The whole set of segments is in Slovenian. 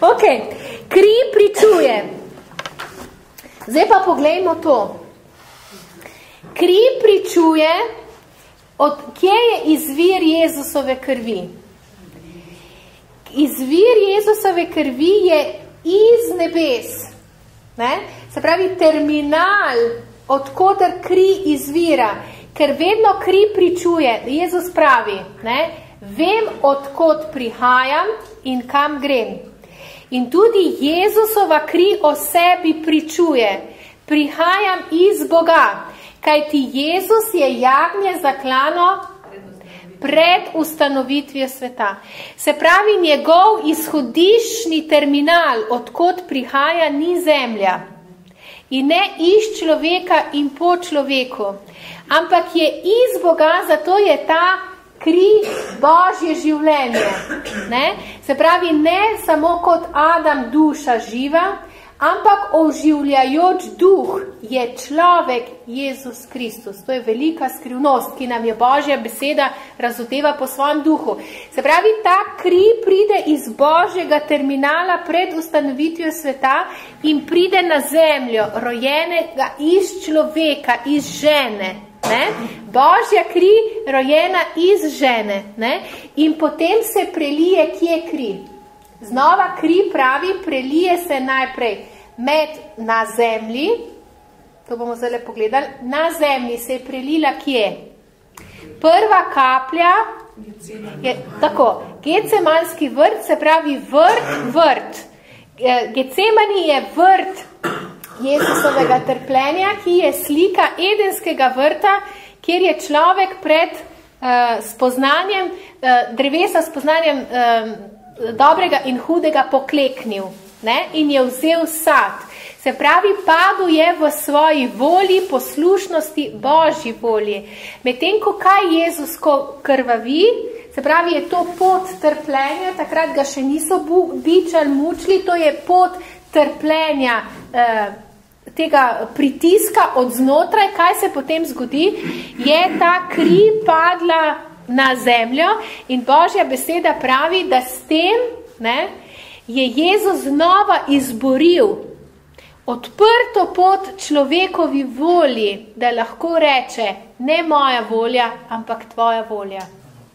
Ok, kri pričuje. Zdaj pa poglejmo to. Kri pričuje, od kje je izvir Jezusove krvi? Izvir Jezusove krvi je iz nebes. Ne? Se pravi, terminal, odkotr kri izvira, ker vedno kri pričuje. Jezus pravi, ne? vem, odkot prihajam in kam grem. In tudi Jezusova kri o sebi pričuje. Prihajam iz Boga, kajti Jezus je jagnje zaklano pred ustanovitvijo sveta. Se pravi, njegov izhodišni terminal, odkot prihaja, ni zemlja. In ne iz človeka in po človeku, ampak je iz Boga, zato je ta kri Božje življenje. Ne? Se pravi, ne samo kot Adam duša živa, ampak oživljajoč duh je človek Jezus Kristus. To je velika skrivnost, ki nam je Božja beseda razodeva po svojem duhu. Se pravi, ta kri pride iz Božjega terminala pred ustanovitvijo sveta in pride na zemljo, rojenega iz človeka, iz žene. Ne? Božja kri rojena iz žene ne? in potem se prelije, kje kri. Znova kri pravi, prelije se najprej med na zemlji, to bomo zdaj pogledali, na zemlji se je prelila kje? Prva kaplja je tako, Gecemanski vrt se pravi vrt, vrt. Gecemani je vrt Jezusovega trpljenja, ki je slika edenskega vrta, kjer je človek pred uh, spoznanjem, uh, drevesa spoznanjem uh, dobrega in hudega pokleknil ne? in je vzel sad. Se pravi, padu je v svoji volji, poslušnosti Božji volji. Medtem, ko kaj Jezus ko krvavi, se pravi, je to pot trpljenja, takrat ga še niso bičali, mučili, to je pot trpljenja, eh, tega pritiska od znotraj, kaj se potem zgodi, je ta kri padla na zemljo in Božja beseda pravi, da s tem ne, je Jezus znova izboril odprto pot človekovi volji, da lahko reče, ne moja volja, ampak tvoja volja.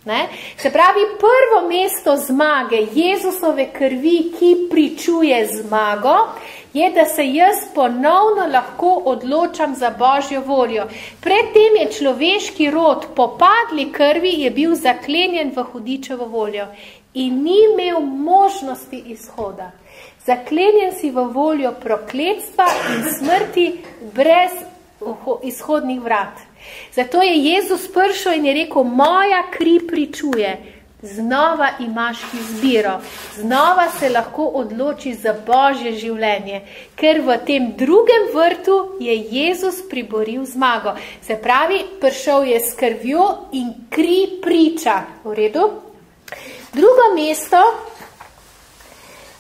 Ne? Se pravi, prvo mesto zmage Jezusove krvi, ki pričuje zmago, je, da se jaz ponovno lahko odločam za Božjo voljo. Predtem je človeški rod po padli krvi je bil zaklenjen v hudičevo voljo in ni imel možnosti izhoda. Zaklenjen si v voljo prokletstva in smrti brez izhodnih vrat. Zato je Jezus pršel in je rekel, moja kri pričuje, znova imaš izbiro, znova se lahko odloči za Božje življenje, ker v tem drugem vrtu je Jezus priboril zmago. Se pravi, prišel je s krvjo in kri priča. V redu? Drugo mesto,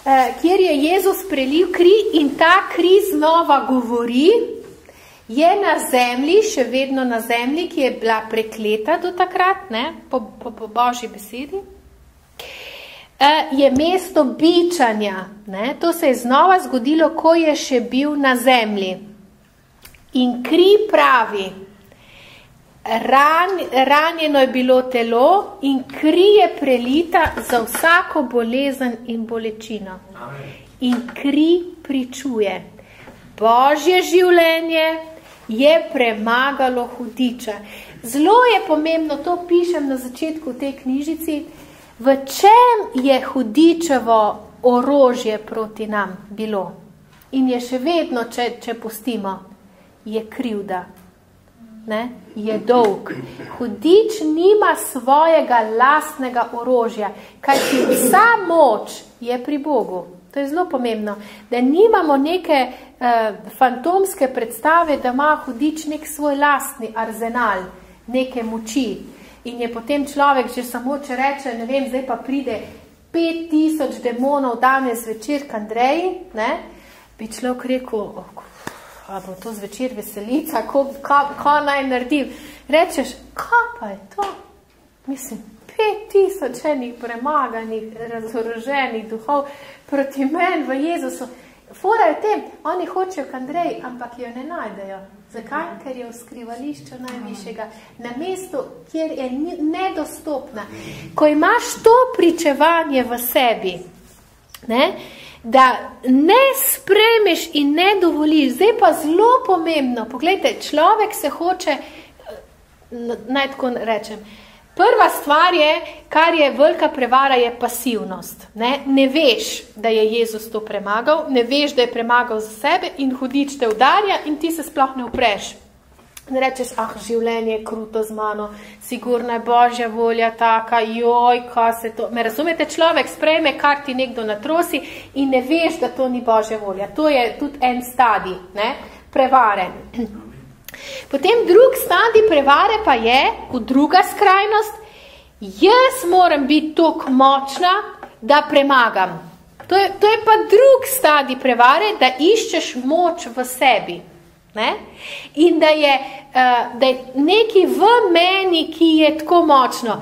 eh, kjer je Jezus prelil kri in ta kri znova govori, je na zemlji, še vedno na zemlji, ki je bila prekleta do takrat, ne, po, po, po božji besedi, eh, je mesto bičanja. Ne, to se je znova zgodilo, ko je še bil na zemlji. In kri pravi, ran, ranjeno je bilo telo in kri je prelita za vsako bolezen in bolečino. In kri pričuje. Božje življenje, je premagalo hudiča. Zelo je pomembno, to pišem na začetku te knjižici, v čem je hudičevo orožje proti nam bilo. In je še vedno, če, če pustimo, je krivda, ne? je dolg. Hudič nima svojega lastnega orožja, kajti vsa moč je pri Bogu. To je zelo pomembno, da nimamo neke uh, fantomske predstave, da ima hudič nek svoj lastni arzenal, neke moči. In je potem človek že samo, če reče, ne vem, zdaj pa pride pet tisoč demonov danes večer k Andreji, ne, bi človek rekel, oh, a bo to zvečer veselica, ko, ko, ko naj naredim. Rečeš, kaj pa je to? Mislim, pet tisoč enih premaganih, razoroženih duhov proti meni v Jezusu. Fora je tem, oni hočejo k Andrej, ampak jo ne najdejo. Zakaj? Ker je v skrivališču najvišjega, na mestu, kjer je nedostopna. Ko imaš to pričevanje v sebi, ne, da ne spremeš in ne dovoliš, zdaj pa zelo pomembno, pogledajte, človek se hoče, naj tako rečem, Prva stvar je, kar je velika prevara, je pasivnost. Ne? ne veš, da je Jezus to premagal, ne veš, da je premagal za sebe in hudič te udarja in ti se sploh ne upreš. Ne rečeš, ah, življenje je kruto z mano, sigurno je Božja volja taka, joj, kaj se to... Me razumete, človek sprejme, kar ti nekdo natrosi in ne veš, da to ni Božja volja. To je tudi en stadij, ne? prevaren. Potem drug stadij prevare pa je, v druga skrajnost, jaz moram biti tako močna, da premagam. To je, to je pa drug stadij prevare, da iščeš moč v sebi. Ne? In da je, uh, da je nekaj v meni, ki je tako močno.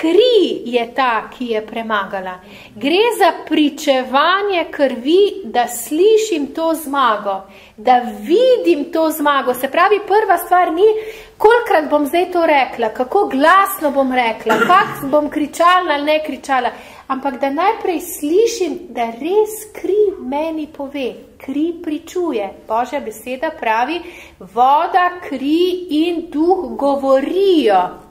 Kri je ta, ki je premagala. Gre za pričevanje krvi, da slišim to zmago, da vidim to zmago. Se pravi, prva stvar ni, kolikrat bom zdaj to rekla, kako glasno bom rekla, kak bom kričala ali ne kričala, ampak da najprej slišim, da res kri meni pove, kri pričuje. Božja beseda pravi, voda, kri in duh govorijo.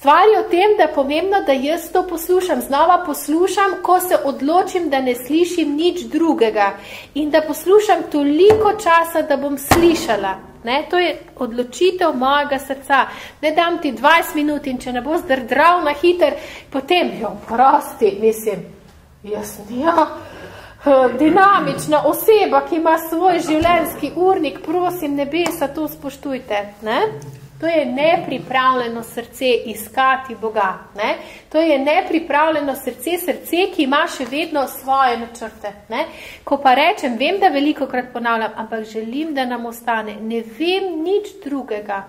Stvar je v tem, da je pomembno, da jaz to poslušam, znova poslušam, ko se odločim, da ne slišim nič drugega in da poslušam toliko časa, da bom slišala. Ne? To je odločitev mojega srca. Ne dam ti 20 minut in če ne bo zdrdral na hiter, potem, jo, prosti, mislim, jaz nija, dinamična oseba, ki ima svoj življenjski urnik, prosim, nebesa, to spoštujte. Ne? To je nepripravljeno srce iskati Boga. Ne? To je nepripravljeno srce, srce, ki ima še vedno svoje načrte. Ne? Ko pa rečem, vem, da veliko krat ponavljam, ampak želim, da nam ostane. Ne vem nič drugega,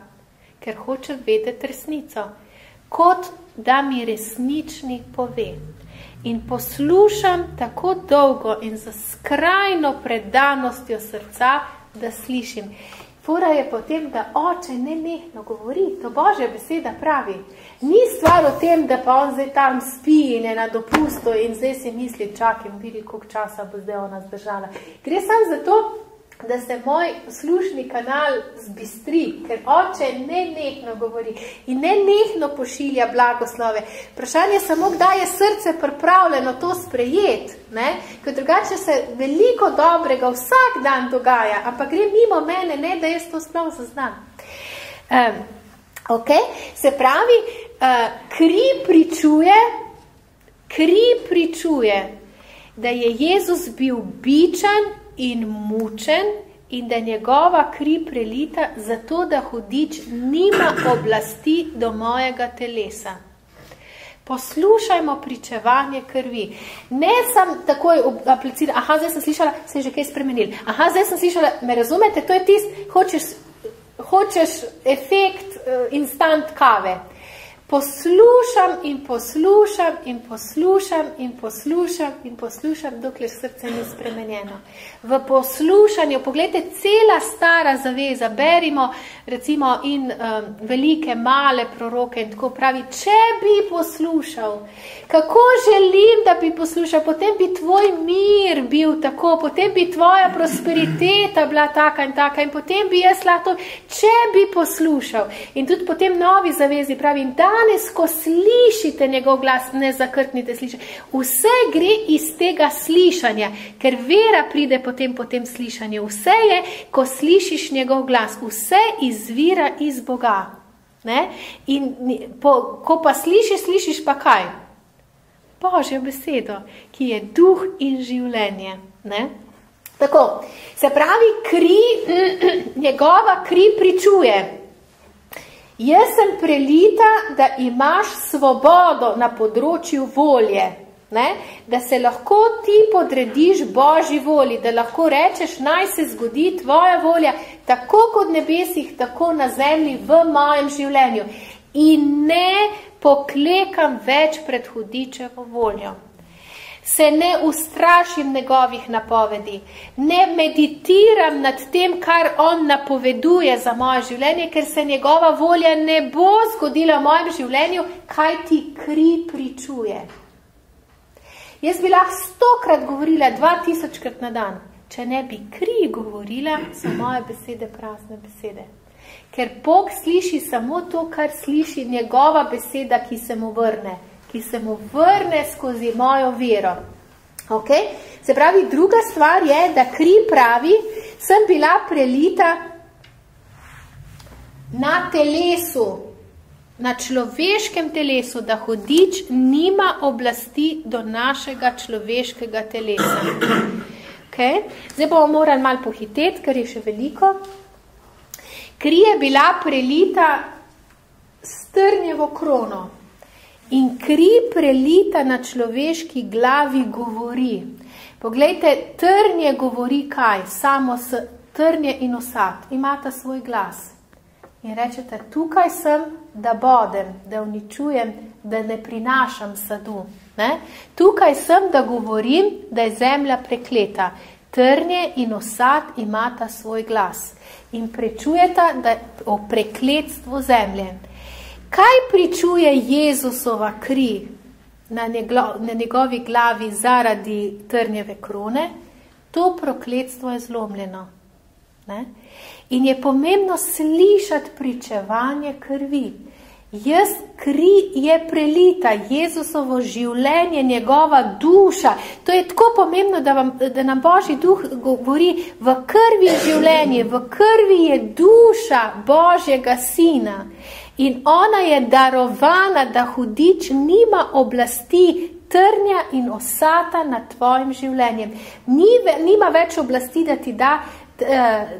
ker hočem vedeti resnico, kot da mi resnični pove. In poslušam tako dolgo in za skrajno predanostjo srca, da slišim. Fura je potem, da oče ne nehno govori, to Božja beseda pravi. Ni stvar o tem, da pa on zdaj tam spi in je na dopustu in zdaj si misli, čakaj, vidi, koliko časa bo zdaj ona zdržala. Gre samo za to, da se moj slušni kanal zbistri, ker oče ne nehno govori in ne nehno pošilja blagoslove. Vprašanje je samo, kdaj je srce pripravljeno to sprejeti, ne? ker drugače se veliko dobrega vsak dan dogaja, ampak gre mimo mene, ne da jaz to sploh zaznam. Um, okay? Se pravi, uh, kri pričuje, kri pričuje, da je Jezus bil bičan in mučen in da njegova kri prelita zato, da hudič nima oblasti do mojega telesa. Poslušajmo pričevanje krvi. Ne sam takoj aplicirati, aha, zdaj sem slišala, se je že kaj spremenili. Aha, zdaj sem slišala, me razumete, to je tist, hočeš, hočeš efekt uh, instant kave poslušam in poslušam in poslušam in poslušam in poslušam, dokler srce ni spremenjeno. V poslušanju, pogledajte, cela stara zaveza, berimo recimo in um, velike, male proroke in tako pravi, če bi poslušal, kako želim, da bi poslušal, potem bi tvoj mir bil tako, potem bi tvoja prosperiteta bila taka in taka in potem bi jaz lahko, če bi poslušal. In tudi potem novi zavezi pravi, da danes, ko slišite njegov glas, ne zakrtnite slišanje. Vse gre iz tega slišanja, ker vera pride potem po tem slišanju. Vse je, ko slišiš njegov glas, vse izvira iz Boga. Ne? In po, ko pa slišiš, slišiš pa kaj? Božjo besedo, ki je duh in življenje. Ne? Tako, se pravi, kri, njegova kri pričuje. Jaz sem prelita, da imaš svobodo na področju volje, ne? da se lahko ti podrediš Božji volji, da lahko rečeš, naj se zgodi tvoja volja, tako kot nebesih, tako na zemlji, v mojem življenju. In ne poklekam več pred hudičevo voljo. Se ne ustrašim njegovih napovedi, ne meditiram nad tem, kar on napoveduje za moje življenje, ker se njegova volja ne bo zgodila v mojem življenju, kaj ti kri pričuje. Jaz bi lahko stokrat govorila, dva tisočkrat na dan. Če ne bi kri govorila, so moje besede prazne besede. Ker Bog sliši samo to, kar sliši njegova beseda, ki se mu vrne. Ki se mu vrne skozi mojo vero. Okay? Se pravi, druga stvar je, da kri pravi, sem bila prelita na telesu, na človeškem telesu, da hodič nima oblasti do našega človeškega telesa. Okay? Zdaj bomo morali malo pohiteti, ker je še veliko. Kri je bila prelita strnjevo krono in kri prelita na človeški glavi govori. Poglejte, trnje govori kaj? Samo s trnje in osad. Imata svoj glas. In rečete, tukaj sem, da bodem, da uničujem, da ne prinašam sadu. Ne? Tukaj sem, da govorim, da je zemlja prekleta. Trnje in osad imata svoj glas in prečujeta da, o prekletstvu zemlje. Kaj pričuje Jezusova kri na, njeglo, na njegovi glavi zaradi trnjeve krone? To prokletstvo je zlomljeno. Ne? In je pomembno slišati pričevanje krvi. Jaz kri je prelita, Jezusovo življenje, njegova duša. To je tako pomembno, da, vam, da nam Božji duh govori, v krvi je življenje, v krvi je duša Božjega sina. In ona je darovana, da hudič nima oblasti trnja in osata nad tvojim življenjem. Ni, nima več oblasti, da ti da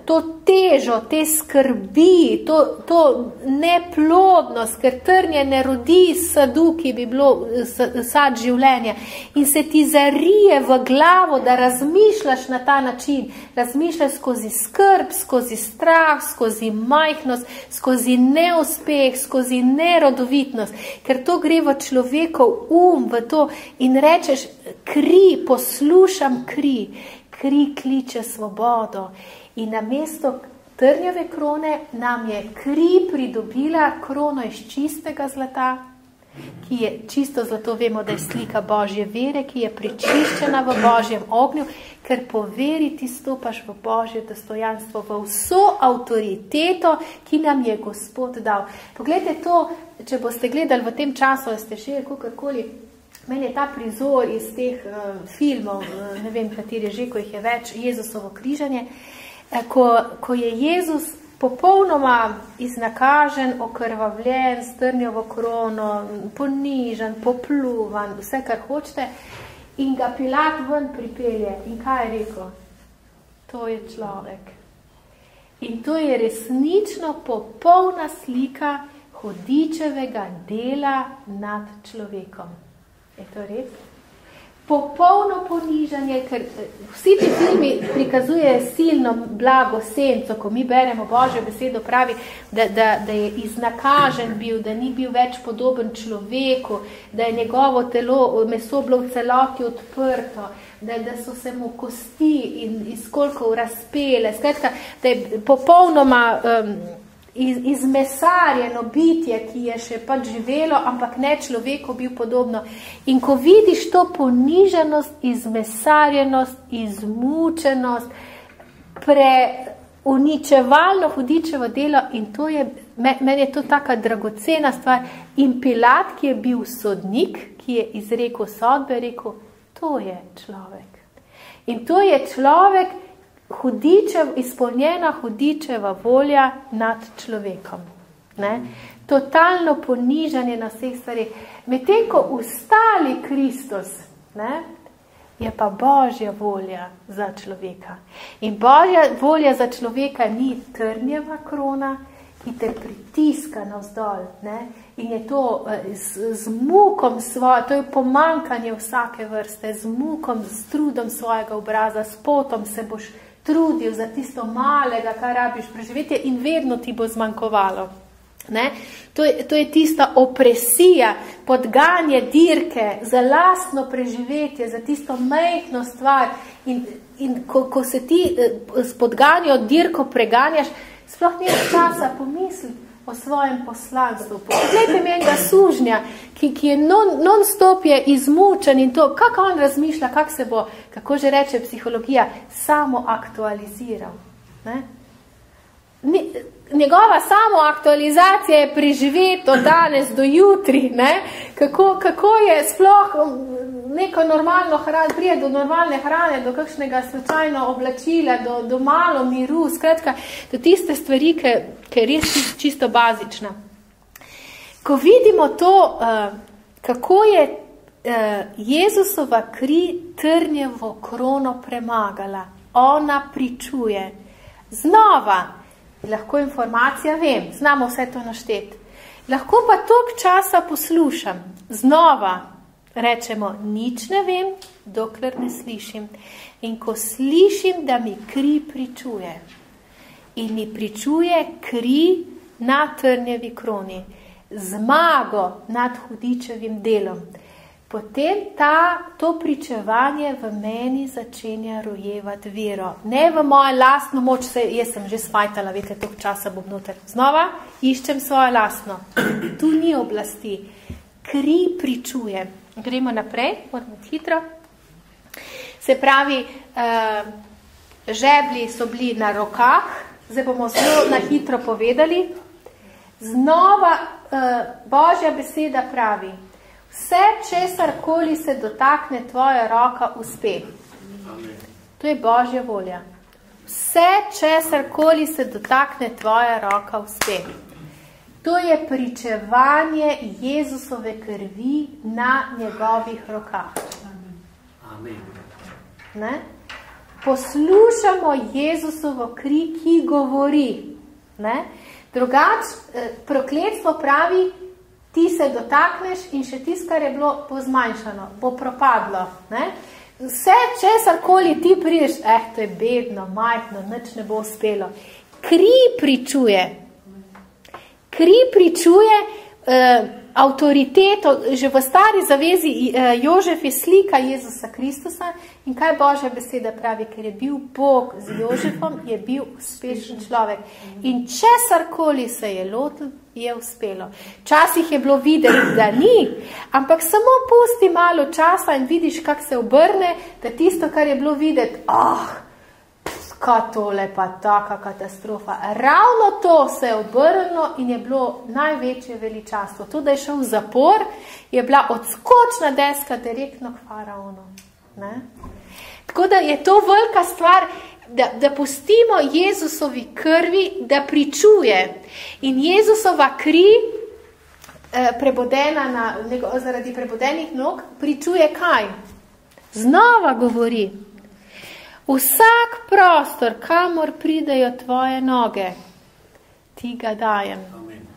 to težo, te skrbi, to, to neplodnost, ker trnje ne rodi sadu, ki bi bilo sad življenja in se ti zarije v glavo, da razmišljaš na ta način, razmišljaš skozi skrb, skozi strah, skozi majhnost, skozi neuspeh, skozi nerodovitnost, ker to gre v človekov um, v to. In rečeš kri, poslušam kri kri kliče svobodo. In na mesto trnjeve krone nam je kri pridobila krono iz čistega zlata, ki je čisto zlato, vemo, da je slika Božje vere, ki je prečiščena v Božjem ognju, ker po veri ti stopaš v Božje dostojanstvo, v vso avtoriteto, ki nam je Gospod dal. Poglejte to, če boste gledali v tem času, ste še kakorkoli, Meni je ta prizor iz teh uh, filmov, uh, ne vem, kateri že, ko jih je več, Jezusovo križanje, uh, ko, ko je Jezus popolnoma iznakažen, okrvavljen, strnjovo krono, ponižen, popluvan, vse, kar hočete, in ga Pilat ven pripelje. In kaj je rekel? To je človek. In to je resnično popolna slika hodičevega dela nad človekom. Je to res? Popolno ponižanje, ker eh, vsi ti filmi prikazujejo silno blago senco, ko mi beremo Božjo besedo, pravi, da, da, da je iznakažen bil, da ni bil več podoben človeku, da je njegovo telo, meso bilo v celoti odprto, da, da so se mu kosti in izkoliko razpele, skratka, da je popolnoma... Um, iz, izmesarjeno bitje, ki je še pač živelo, ampak ne človeku bil podobno. In ko vidiš to poniženost, izmesarjenost, izmučenost, preuničevalno hudičevo delo in to je, meni je to taka dragocena stvar. In Pilat, ki je bil sodnik, ki je izrekel sodbe, rekel, to je človek. In to je človek, hudičev, izpolnjena hudičeva volja nad človekom. Ne? Totalno ponižanje na vseh stvarih. Medtem ko ustali Kristus, ne? je pa Božja volja za človeka. In Božja volja za človeka ni trnjeva krona, ki te pritiska navzdol. Ne? In je to eh, z, z mukom svoje, to je pomankanje vsake vrste, z mukom, z trudom svojega obraza, s potom se boš trudil za tisto malega, kar rabiš preživeti in vedno ti bo zmanjkovalo. Ne? To, je, to je tista opresija, podganje dirke za lastno preživetje, za tisto majhno stvar. In, in ko, ko se ti eh, s podganjo dirko preganjaš, sploh ni časa pomisliti o svojem poslanstvu. Poglejte enega sužnja, ki, ki je non-stop non je izmučen in to, kako on razmišlja, kako se bo, kako že reče psihologija, samo aktualiziral. Ne? Njegova samo aktualizacija je preživeti od danes do jutri, ne? Kako, kako je sploh neko normalno hrano, prije do normalne hrane, do kakšnega slučajno oblačila, do, do malo miru, skratka, do tiste stvari, ki, ki je res čisto bazična. Ko vidimo to, uh, kako je uh, Jezusova kri trnjevo krono premagala, ona pričuje, znova, lahko informacija vem, znamo vse to našteti. Lahko pa tok časa poslušam, znova rečemo, nič ne vem, dokler ne slišim. In ko slišim, da mi kri pričuje, in mi pričuje kri na trnjevi kroni, zmago nad hudičevim delom, potem ta, to pričevanje v meni začenja rojevati vero. Ne v mojo lastno moč, se, jaz sem že svajtala, veste, tok časa bom noter. Znova iščem svojo lastno. Tu ni oblasti. Kri pričuje. Gremo naprej, moramo hitro. Se pravi, uh, žebli so bili na rokah, zdaj bomo zelo na hitro povedali. Znova uh, Božja beseda pravi, Vse, česar koli se dotakne tvoja roka, uspe. To je Božja volja. Vse, česar koli se dotakne tvoja roka, uspe. To je pričevanje Jezusove krvi na njegovih rokah. Ne? Poslušamo Jezusovo kri, ki govori. Ne? Drugač, eh, prokletstvo pravi, ti se dotakneš in še tisto, kar je bilo pozmanjšano, bo propadlo. Ne? Vse, česar koli ti prideš, eh, to je bedno, majhno, nič ne bo uspelo. Kri pričuje. Kri pričuje, eh, avtoriteto, že v stari zavezi eh, Jožef je slika Jezusa Kristusa in kaj Božja beseda pravi, ker je bil Bog z Jožefom, je bil uspešen človek. In česarkoli se je lotil, je uspelo. Časih je bilo videti, da ni, ampak samo pusti malo časa in vidiš, kak se obrne, da tisto, kar je bilo videti, ah, oh, kaj tole pa taka katastrofa. Ravno to se je obrnilo in je bilo največje veličastvo. To, da je šel v zapor, je bila odskočna deska direktno k faraonu. Ne? Tako da je to velika stvar, da, da pustimo Jezusovi krvi, da pričuje. In Jezusova kri, eh, prebodena na, zaradi prebodenih nog, pričuje kaj? Znova govori, Vsak prostor, kamor pridejo tvoje noge, ti ga dajem. Amen.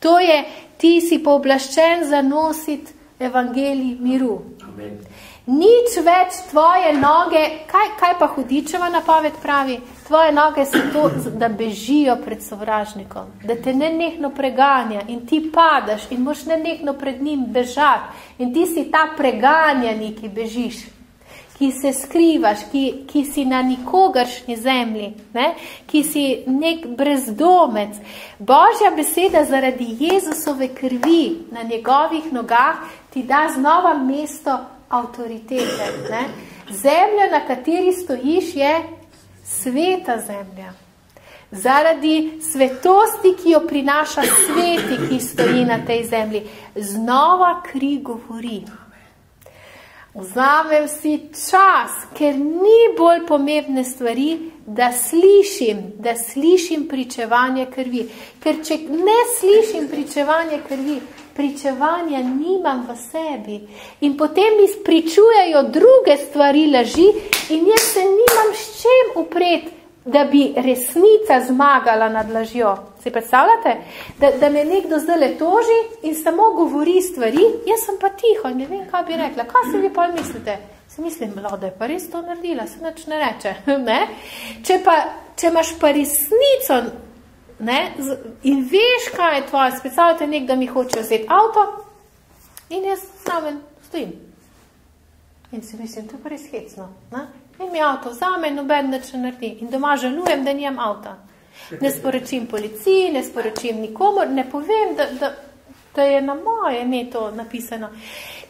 To je, ti si pooblaščen za nositi evangelij miru. Amen. Nič več tvoje noge, kaj, kaj pa hudičeva napoved pravi, tvoje noge so to, da bežijo pred sovražnikom, da te nenehno preganja in ti padaš in moš nenehno pred njim bežati in ti si ta preganjani, ki bežiš ki se skrivaš, ki, ki si na nikogaršnji zemlji, ne? ki si nek brezdomec. Božja beseda zaradi Jezusove krvi na njegovih nogah ti da znova mesto avtoritete. Ne? Zemlja, na kateri stojiš, je sveta zemlja. Zaradi svetosti, ki jo prinaša sveti, ki stoji na tej zemlji, znova kri govori. Vzamem si čas, ker ni bolj pomembne stvari, da slišim, da slišim pričevanje krvi. Ker če ne slišim pričevanje krvi, pričevanja nimam v sebi. In potem mi pričujejo druge stvari laži in jaz se nimam s čem upreti da bi resnica zmagala nad lažjo. Si predstavljate? Da, da me nekdo zdaj toži in samo govori stvari, jaz sem pa tiho in ne vem, kaj bi rekla. Kaj se vi pa mislite? Se mislim, da je pa res to naredila, se nič ne reče. Ne? Če, pa, če imaš pa resnico ne, in veš, kaj je tvoje, specialite nek, da mi hoče vzeti avto in jaz samen stojim. In si mislim, to je pa res hecno. Ne? In mi avto vzame, noben nič ne naredi. In doma žalujem, da nijem avta. Ne sporočim policiji, ne sporočim nikomor, ne povem, da, da, da je na moje ime to napisano.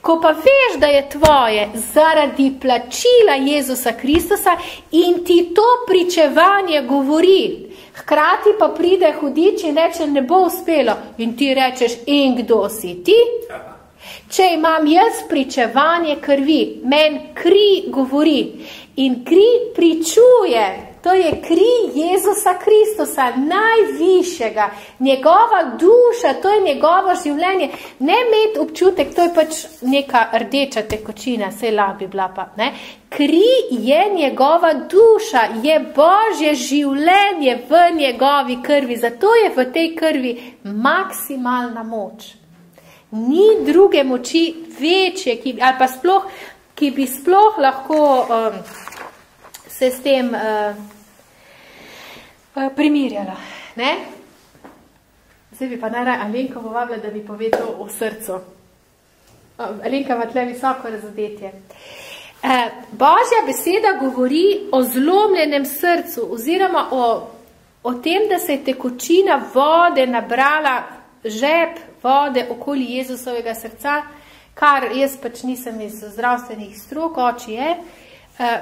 Ko pa veš, da je tvoje zaradi plačila Jezusa Kristusa in ti to pričevanje govori, hkrati pa pride hudič in reče, ne bo uspelo. In ti rečeš, in kdo si ti? Če imam jaz pričevanje krvi, men kri govori in kri pričuje, To je kri Jezusa Kristusa, najvišjega, njegova duša, to je njegovo življenje. Ne imeti občutek, to je pač neka rdeča tekočina, se labi bila pa. Ne? Kri je njegova duša, je Božje življenje v njegovi krvi, zato je v tej krvi maksimalna moč. Ni druge moči večje, ki, ali pa sploh, ki bi sploh lahko um, se s tem uh, uh, primirjala. Ne? Zdaj bi pa najraj Alenko povabila, da bi povedal o srcu. Alenka ima tle visoko razodetje. Uh, Božja beseda govori o zlomljenem srcu oziroma o, o tem, da se je tekočina vode nabrala žep vode okoli Jezusovega srca, kar jaz pač nisem iz zdravstvenih strok, oči je, uh,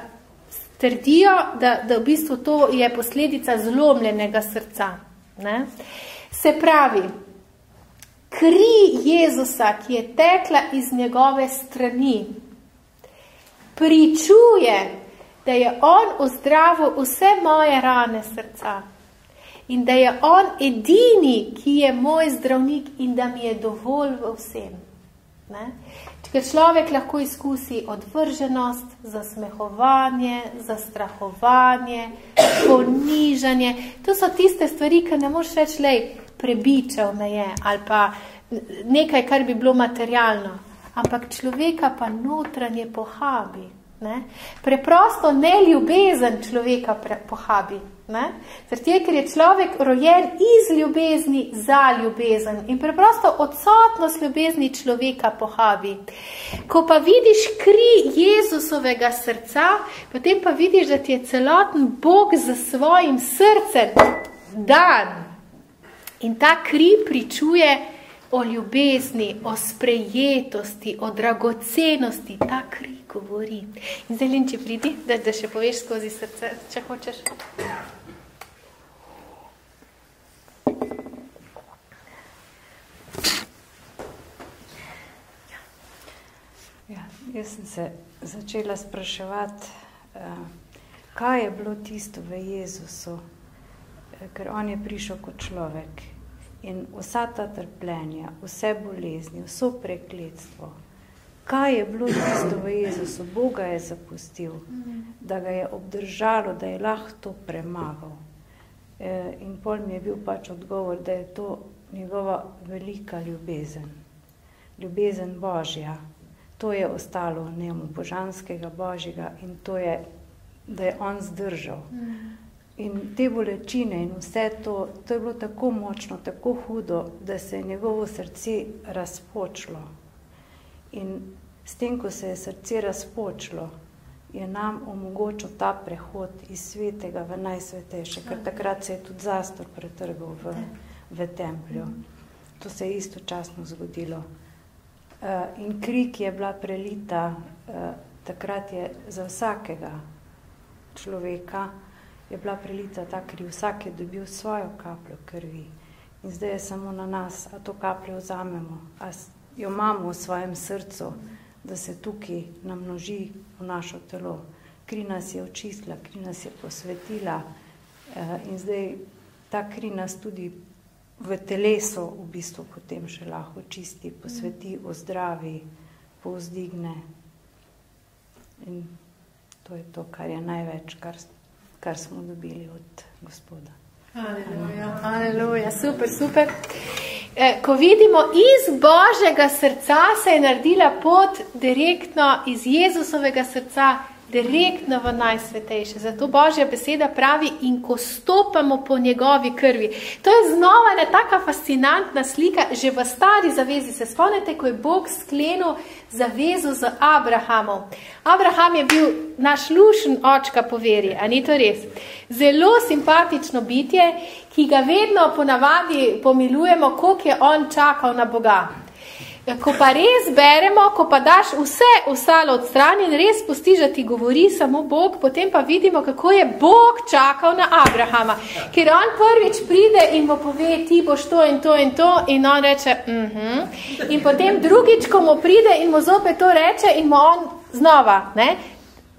trdijo, da, da v bistvu to je posledica zlomljenega srca. Ne? Se pravi, kri Jezusa, ki je tekla iz njegove strani, pričuje, da je on ozdravil vse moje rane srca in da je on edini, ki je moj zdravnik in da mi je dovolj v vsem. Ne? Ker človek lahko izkusi odvrženost, zasmehovanje, zastrahovanje, ponižanje. To so tiste stvari, ki ne moš reči, lej, prebičal me je ali pa nekaj, kar bi bilo materialno. Ampak človeka pa notranje pohabi. Ne? Preprosto neljubezen človeka pohabi. Zato ker je človek rojen iz ljubezni za ljubezen in preprosto odsotnost ljubezni človeka pohabi. Ko pa vidiš kri Jezusovega srca, potem pa vidiš, da ti je celoten Bog za svojim srcem dan. In ta kri pričuje o ljubezni, o sprejetosti, o dragocenosti, ta kri govori. In zdaj, Linči, pridi, da, da še poveš skozi srce, če hočeš. Ja, jaz sem se začela spraševati, uh, kaj je bilo tisto v Jezusu, eh, ker on je prišel kot človek in vsa ta trpljenja, vse bolezni, vso prekletstvo, kaj je bilo tisto v Jezusu, Boga je zapustil, da ga je obdržalo, da je lahko to premagal. E, in pol mi je bil pač odgovor, da je to njegova velika ljubezen, ljubezen Božja. To je ostalo v njemu, božanskega Božjega in to je, da je on zdržal. In te bolečine in vse to, to je bilo tako močno, tako hudo, da se je njegovo srce razpočlo. In S tem, ko se je srce razpočlo, je nam omogočil ta prehod iz svetega v najsvetejše, ker takrat se je tudi zastor pretrgal v, v templju. To se je istočasno zgodilo. Uh, in krik je bila prelita, uh, takrat je za vsakega človeka je bila prelita ta kri, vsak je dobil svojo kapljo krvi. In zdaj je samo na nas, a to kapljo vzamemo, a jo imamo v svojem srcu, da se tukaj namnoži v našo telo. Kri nas je očistila, kri nas je posvetila eh, in zdaj ta kri nas tudi v telesu v bistvu potem še lahko čisti, posveti, ozdravi, povzdigne. In to je to, kar je največ, kar, kar smo dobili od gospoda. Aleluja, super, super. Eh, ko vidimo iz Božjega srca se je naredila pot direktno iz Jezusovega srca direktno v najsvetejše. Zato Božja beseda pravi in ko stopamo po njegovi krvi. To je znova ena taka fascinantna slika, že v stari zavezi. Se spomnite, ko je Bog sklenil zavezo z Abrahamom. Abraham je bil naš lušen očka po veri, a ni to res? Zelo simpatično bitje, ki ga vedno ponavadi pomilujemo, koliko je on čakal na Boga. Ko pa res beremo, ko pa daš vse ostalo od strani in res pustiš, da ti govori samo Bog, potem pa vidimo, kako je Bog čakal na Abrahama. Ker on prvič pride in mu pove, ti boš to in to in to in on reče, mhm. Uh -huh. In potem drugič, ko mu pride in mu zopet to reče in mu on znova, ne,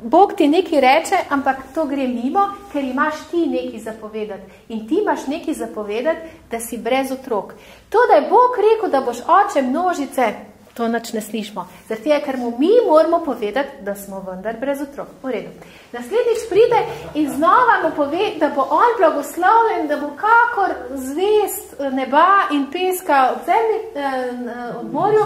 Bog ti nekaj reče, ampak to gre mimo, ker imaš ti nekaj zapovedati. In ti imaš nekaj zapovedati, da si brez otrok. To, da je Bog rekel, da boš oče množice, to nač ne slišmo. Zato je, ker mu mi moramo povedati, da smo vendar brez otrok. V redu. Naslednjič pride in znova mu pove, da bo on blagoslovljen, da bo kakor zvest neba in peska ob zemlji, eh, ob morju,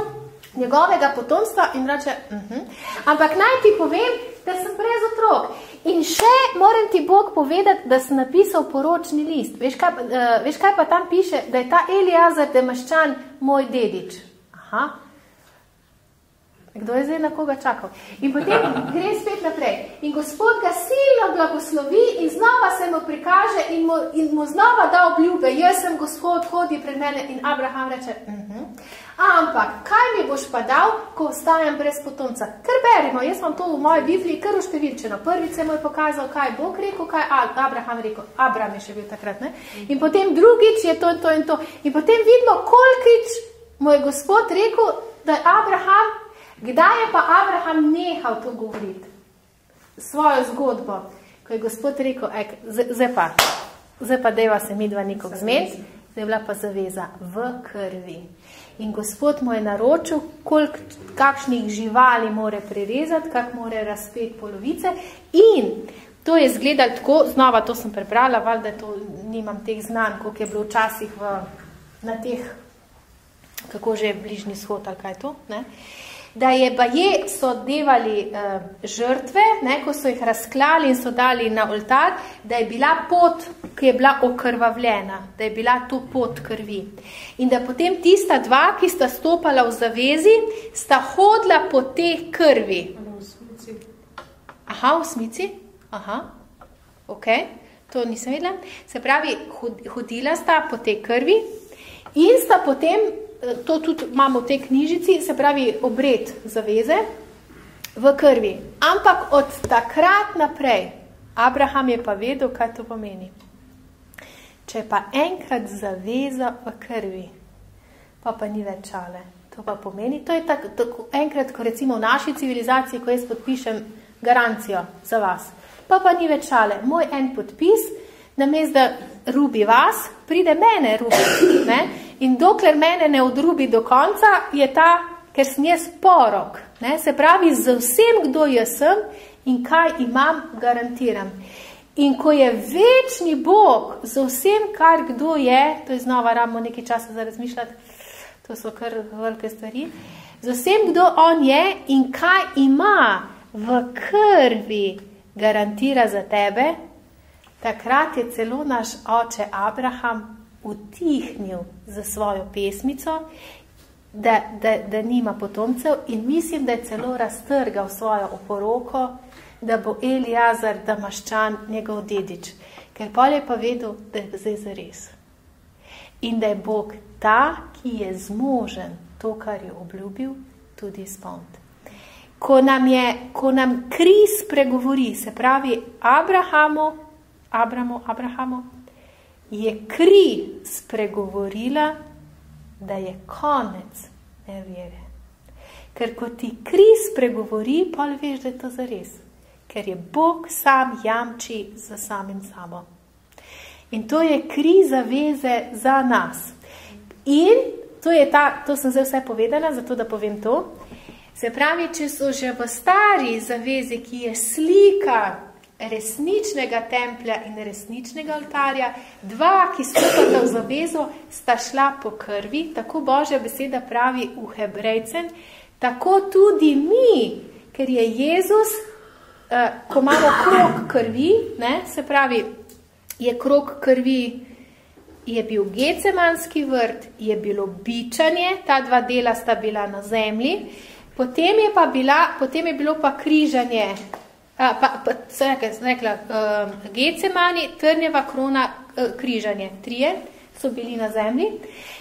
njegovega potomstva in reče, uh mhm. -huh. ampak naj ti povem, da sem brez otrok. In še moram ti Bog povedati, da sem napisal poročni list. Veš kaj, uh, veš kaj pa tam piše, da je ta Eliazar demaščan moj dedič. Aha. Kdo je zdaj na koga čakal? In potem gre spet naprej. In Gospod ga silno blagoslovi in znova se mu prikaže in mu, in mu znova da obljube. Jaz sem Gospod, hodi pred mene. In Abraham reče, uh mhm. -huh. Ampak kaj mi boš pa dal, ko ostajam brez potomca? Ker berimo, jaz vam to v moji Bibliji kar uštevilčeno. Prvič se mu je pokazal, kaj Bog rekel, kaj Abraham rekel. Abraham je še bil takrat. Ne? In potem drugič je to in to in to. In potem vidimo, kolkič mu je Gospod rekel, da je Abraham Kdaj je pa Abraham nehal to govoriti? Svojo zgodbo, ko je gospod rekel, ek, zdaj pa, zdaj pa deva se mi dva nikog zmed, zdaj je bila pa zaveza v krvi. In gospod mu je naročil, koliko, kakšnih živali more prerezati, kak more razpeti polovice in to je izgledalo tako, znova to sem prebrala, valjda to nimam teh znanj, koliko je bilo včasih v, na teh, kako že je bližnji shod ali kaj to, ne? Da je baje so devali uh, žrtve, ne, ko so jih razklali in so dali na oltar, da je bila pot, ki je bila okrvavljena, da je bila to pot krvi. In da potem tista dva, ki sta stopala v zavezi, sta hodila po teh krvi. Aha, v smici? Aha, ok, to nisem videla. Se pravi, hodila sta po tej krvi in sta potem to tudi imamo v tej knjižici, se pravi obred zaveze v krvi. Ampak od takrat naprej, Abraham je pa vedel, kaj to pomeni. Če pa enkrat zaveza v krvi, pa pa ni več čale. To pa pomeni, to je tako, tako enkrat, ko recimo v naši civilizaciji, ko jaz podpišem garancijo za vas, pa pa ni več čale. Moj en podpis, namest da rubi vas, pride mene rubi. Ne? In dokler mene ne odrubi do konca, je ta, ker sem jaz porok. Ne? Se pravi, z vsem, kdo jaz sem in kaj imam, garantiram. In ko je večni Bog z vsem, kar kdo je, to je znova rabimo nekaj časa za razmišljati, to so kar velike stvari, z vsem, kdo on je in kaj ima v krvi, garantira za tebe, takrat je celo naš oče Abraham utihnil za svojo pesmico, da, da, da nima potomcev in mislim, da je celo raztrgal svojo oporoko, da bo Eliazar Damaščan njegov dedič. Ker pol je pa vedel, da je zdaj zares. In da je Bog ta, ki je zmožen to, kar je obljubil, tudi izpolniti. Ko nam, je, ko nam kriz pregovori, se pravi Abrahamu, Abrahamu, Abrahamu, je kri spregovorila, da je konec nevere. Ker ko ti kri spregovori, pa veš, da je to zares. Ker je Bog sam jamči za samim sabo. In to je kri zaveze za nas. In to, je ta, to sem zdaj vse povedala, zato da povem to. Se pravi, če so že v stari zavezi, ki je slika resničnega templja in resničnega oltarja, dva, ki stopata v zavezo, sta šla po krvi, tako Božja beseda pravi v hebrejcen, tako tudi mi, ker je Jezus uh, ko imamo krok krvi, ne, se pravi, je krok krvi, je bil gecemanski vrt, je bilo bičanje, ta dva dela sta bila na zemlji, potem je pa bila, potem je bilo pa križanje, a, pa, pa se rekla, rekla uh, gecemani, trnjeva krona, uh, križanje, trije so bili na zemlji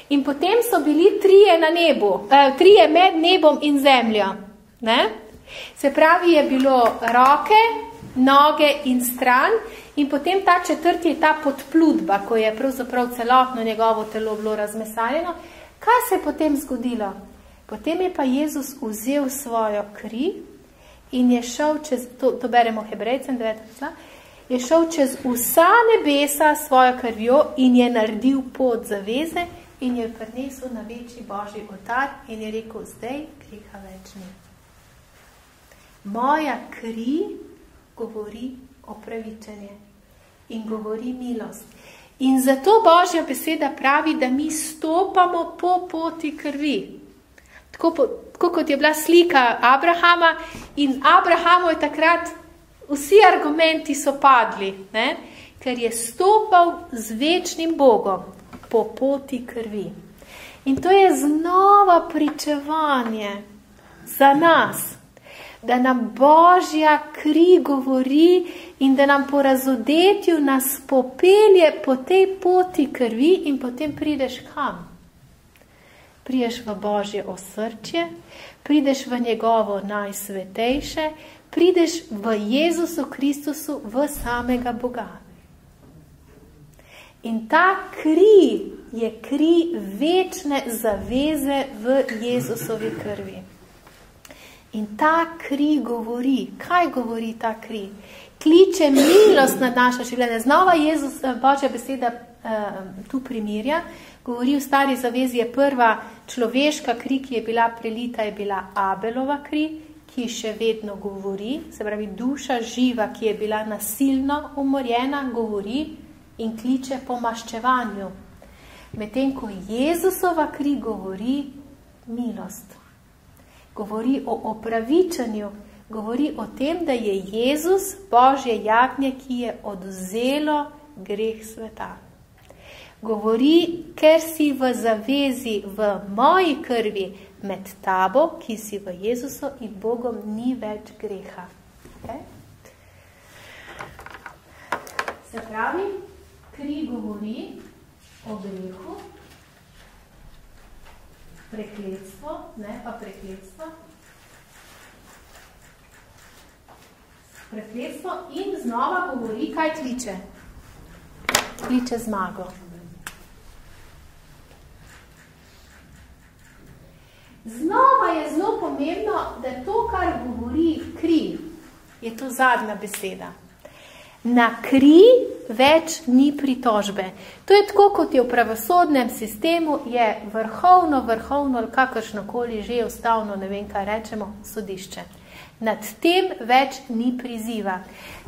in potem so bili trije na nebu, uh, trije med nebom in zemljo, ne? Se pravi, je bilo roke, noge in stran in potem ta četrti je ta podpludba, ko je pravzaprav celotno njegovo telo bilo razmesaljeno. Kaj se je potem zgodilo? Potem je pa Jezus vzel svojo kri in je šel čez, to, to beremo hebrejcem, 9. je šel čez vsa nebesa svojo krvjo in je naredil pot zaveze in je prinesel na večji Božji otar in je rekel, zdaj griha več ni. Moja kri govori opravičenje in govori milost. In zato Božja beseda pravi, da mi stopamo po poti krvi. Tako, po, tako kot je bila slika Abrahama in Abrahamu je takrat vsi argumenti so padli, ne? ker je stopal z večnim Bogom po poti krvi. In to je znova pričevanje za nas, da nam Božja kri govori in da nam po razodetju nas popelje po tej poti krvi in potem prideš kam? Priješ v Božje osrčje, prideš v njegovo najsvetejše, prideš v Jezusu Kristusu, v samega Boga. In ta kri je kri večne zaveze v Jezusovi krvi. In ta kri govori, kaj govori ta kri? Kliče milost na naše življenje. Znova Jezus, eh, Božja beseda eh, tu primirja, govori v stari zavezi je prva človeška kri, ki je bila prelita, je bila Abelova kri, ki še vedno govori, se pravi duša živa, ki je bila nasilno umorjena, govori in kliče po maščevanju. Medtem ko Jezusova kri govori milost govori o opravičanju, govori o tem, da je Jezus Božje jagnje, ki je odzelo greh sveta. Govori, ker si v zavezi v moji krvi med tabo, ki si v Jezusu in Bogom, ni več greha. Se pravi, kri govori o grehu, prekletstvo, ne pa prekletstvo. Prekletstvo in znova govori, kaj kliče. Kliče zmago. Znova je zelo pomembno, da to, kar govori kri, je to zadnja beseda. Na kri več ni pritožbe. To je tako, kot je v pravosodnem sistemu, je vrhovno, vrhovno ali kakršnokoli že ustavno, ne vem kaj rečemo, sodišče. Nad tem več ni priziva.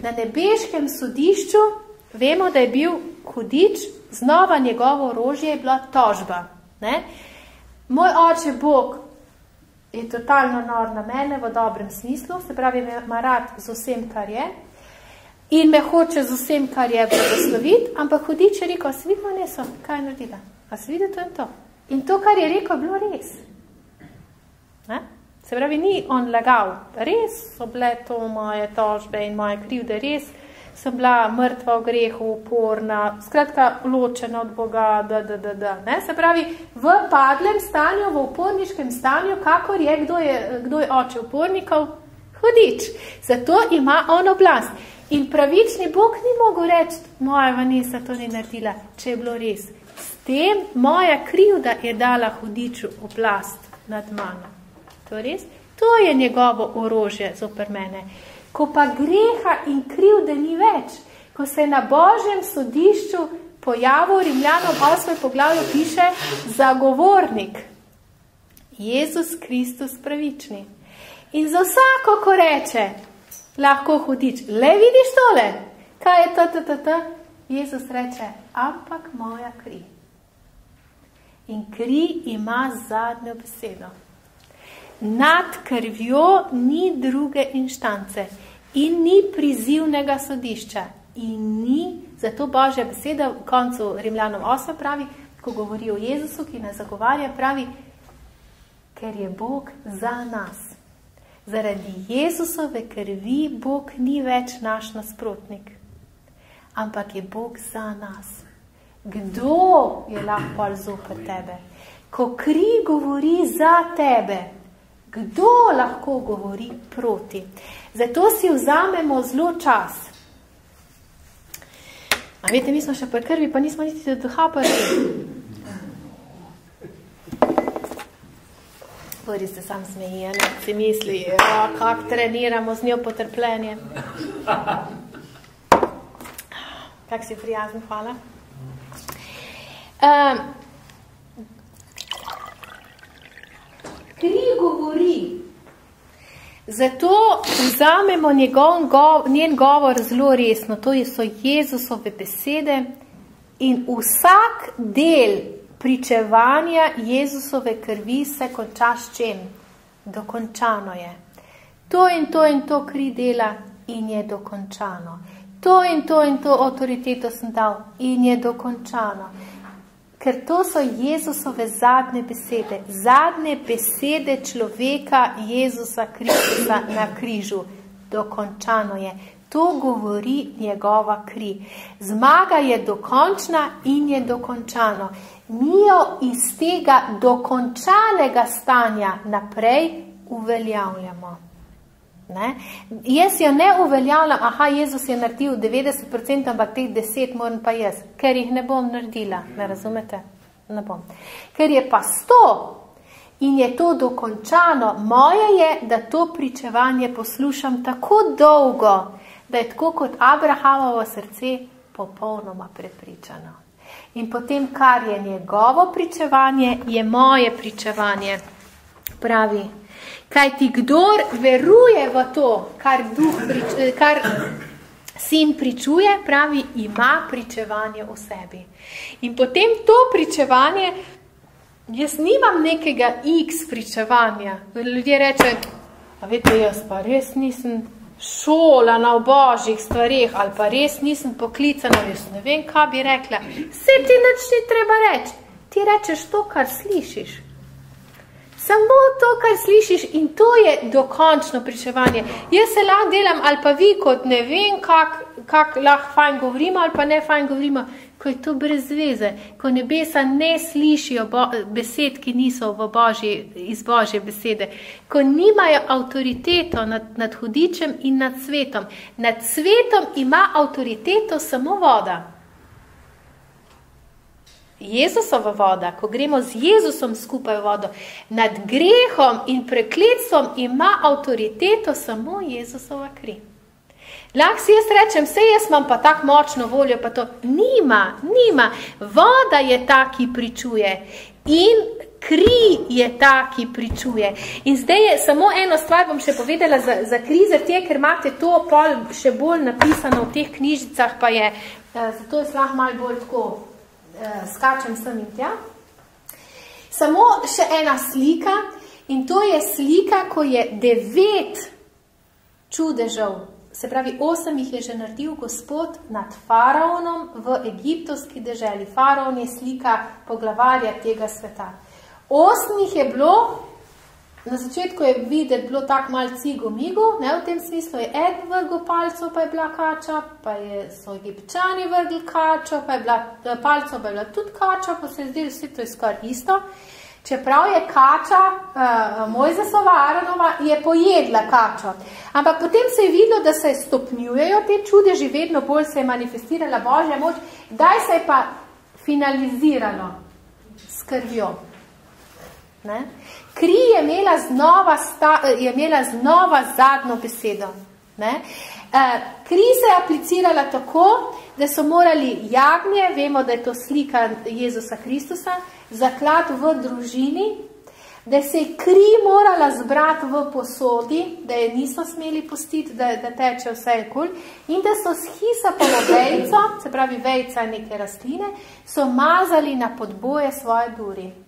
Na nebeškem sodišču vemo, da je bil hudič, znova njegovo orožje je bila tožba. Ne? Moj oče Bog je totalno nor na mene v dobrem smislu, se pravi, ima rad z vsem, kar je, in me hoče z vsem, kar je blagosloviti, ampak hudič je rekel, a si videl neso, kaj je naredila? A si videl to in to? In to, kar je rekel, je bilo res. Ne? Se pravi, ni on lagal. Res so bile to moje tožbe in moje krivde, res sem bila mrtva v grehu, uporna, skratka, ločena od Boga, da, da, da, da. Ne? Se pravi, v padlem stanju, v uporniškem stanju, kakor je, kdo je, kdo je oče upornikov? Hudič. Zato ima on oblast. In pravični Bog ni mogel reči, moja Vanessa to ni naredila, če je bilo res. S tem moja krivda je dala hudiču oblast nad mano. To, res? to je njegovo orožje zoper mene. Ko pa greha in krivde ni več, ko se na Božjem sodišču pojavil Rimljanom 8. poglavju piše zagovornik, Jezus Kristus pravični. In za vsako, ko reče, lahko hudič. Le vidiš tole? Kaj je to, to, to, to? Jezus reče, ampak moja kri. In kri ima zadnjo besedo. Nad krvjo ni druge inštance. In ni prizivnega sodišča. In ni, zato Božja beseda v koncu Rimljanov 8 pravi, ko govori o Jezusu, ki nas zagovarja, pravi, ker je Bog za nas. Zaradi Jezusove krvi Bog ni več naš nasprotnik, ampak je Bog za nas. Kdo je lahko zoper tebe? Ko kri govori za tebe, kdo lahko govori proti? Zato si vzamemo zelo čas. A veste, mi smo še pri krvi, pa nismo niti do duha prvi. Bori se sam smeji, ne? si misli, ja, kak treniramo z njo potrpljenje. Kak si prijazen, hvala. Um, kri govori, zato vzamemo njegov, gov, njen govor zelo resno, to so Jezusove besede in vsak del pričevanja Jezusove krvi se konča s čem? Dokončano je. To in to in to kri dela in je dokončano. To in to in to avtoriteto sem dal in je dokončano. Ker to so Jezusove zadnje besede, zadnje besede človeka Jezusa Kristusa na križu. Dokončano je. To govori njegova kri. Zmaga je dokončna in je dokončano. Mi jo iz tega dokončanega stanja naprej uveljavljamo. Ne? Jaz jo ne uveljavljam, aha, Jezus je naredil 90%, ampak teh 10 moram pa jaz, ker jih ne bom naredila, ne razumete? Ne bom. Ker je pa 100 in je to dokončano, moje je, da to pričevanje poslušam tako dolgo, da je tako kot Abrahamovo srce popolnoma prepričano. In potem, kar je njegovo pričevanje, je moje pričevanje. Pravi, kaj ti kdor veruje v to, kar, duh, kar sin pričuje, pravi, ima pričevanje v sebi. In potem to pričevanje, jaz nimam nekega x pričevanja. Ljudje reče, a veste, jaz pa res nisem šolana v božjih stvarih ali pa res nisem poklicana, jaz ne vem, kaj bi rekla. Vse ti nič ni treba reči. Ti rečeš to, kar slišiš. Samo to, kar slišiš in to je dokončno pričevanje. Jaz se lahko delam ali pa vi kot ne vem, kak, kak lahko fajn govorimo ali pa ne fajn govorimo, ko je to brez veze, ko nebesa ne slišijo bo, besed, ki niso v božji, iz božje besede, ko nimajo avtoriteto nad, nad hudičem in nad svetom. Nad svetom ima avtoriteto samo voda. Jezusova voda, ko gremo z Jezusom skupaj v vodo, nad grehom in prekletstvom ima avtoriteto samo Jezusova kri. Lahko si jaz rečem, vse jaz imam pa tako močno voljo, pa to nima, nima. Voda je ta, ki pričuje in kri je ta, ki pričuje. In zdaj je samo eno stvar, bom še povedala za, za krize, te, ker imate to pol še bolj napisano v teh knjižicah, pa je, zato je lahko malo bolj tako, skačem sem in tja. Samo še ena slika in to je slika, ko je devet čudežev Se pravi, osem jih je že naredil gospod nad faraonom v egiptovski deželi. Faraon je slika poglavarja tega sveta. Osem jih je bilo, na začetku je videti bilo tako malo cigo migo, ne v tem smislu je en vrgo palco, pa je bila kača, pa je, so egipčani vrgli kačo, pa je bila palco, pa je bila tudi kača, pa se je zdelo vse to je skoraj isto. Čeprav je kača, uh, Mojzesova Aronova, je pojedla kačo. Ampak potem se je videlo, da se stopnjujejo te čudeži, vedno bolj se je manifestirala Božja moč, daj se je pa finaliziralo s krvjo. Ne? Kri je imela znova, sta, je imela znova zadnjo besedo. Ne? Uh, kri se je aplicirala tako, da so morali jagnje, vemo, da je to slika Jezusa Kristusa, zaklad v družini, da se je kri morala zbrati v posodi, da je niso smeli pustiti, da, da teče vse kul, in da so s hisapovo vejco, se pravi vejca neke rastline, so mazali na podboje svoje duri.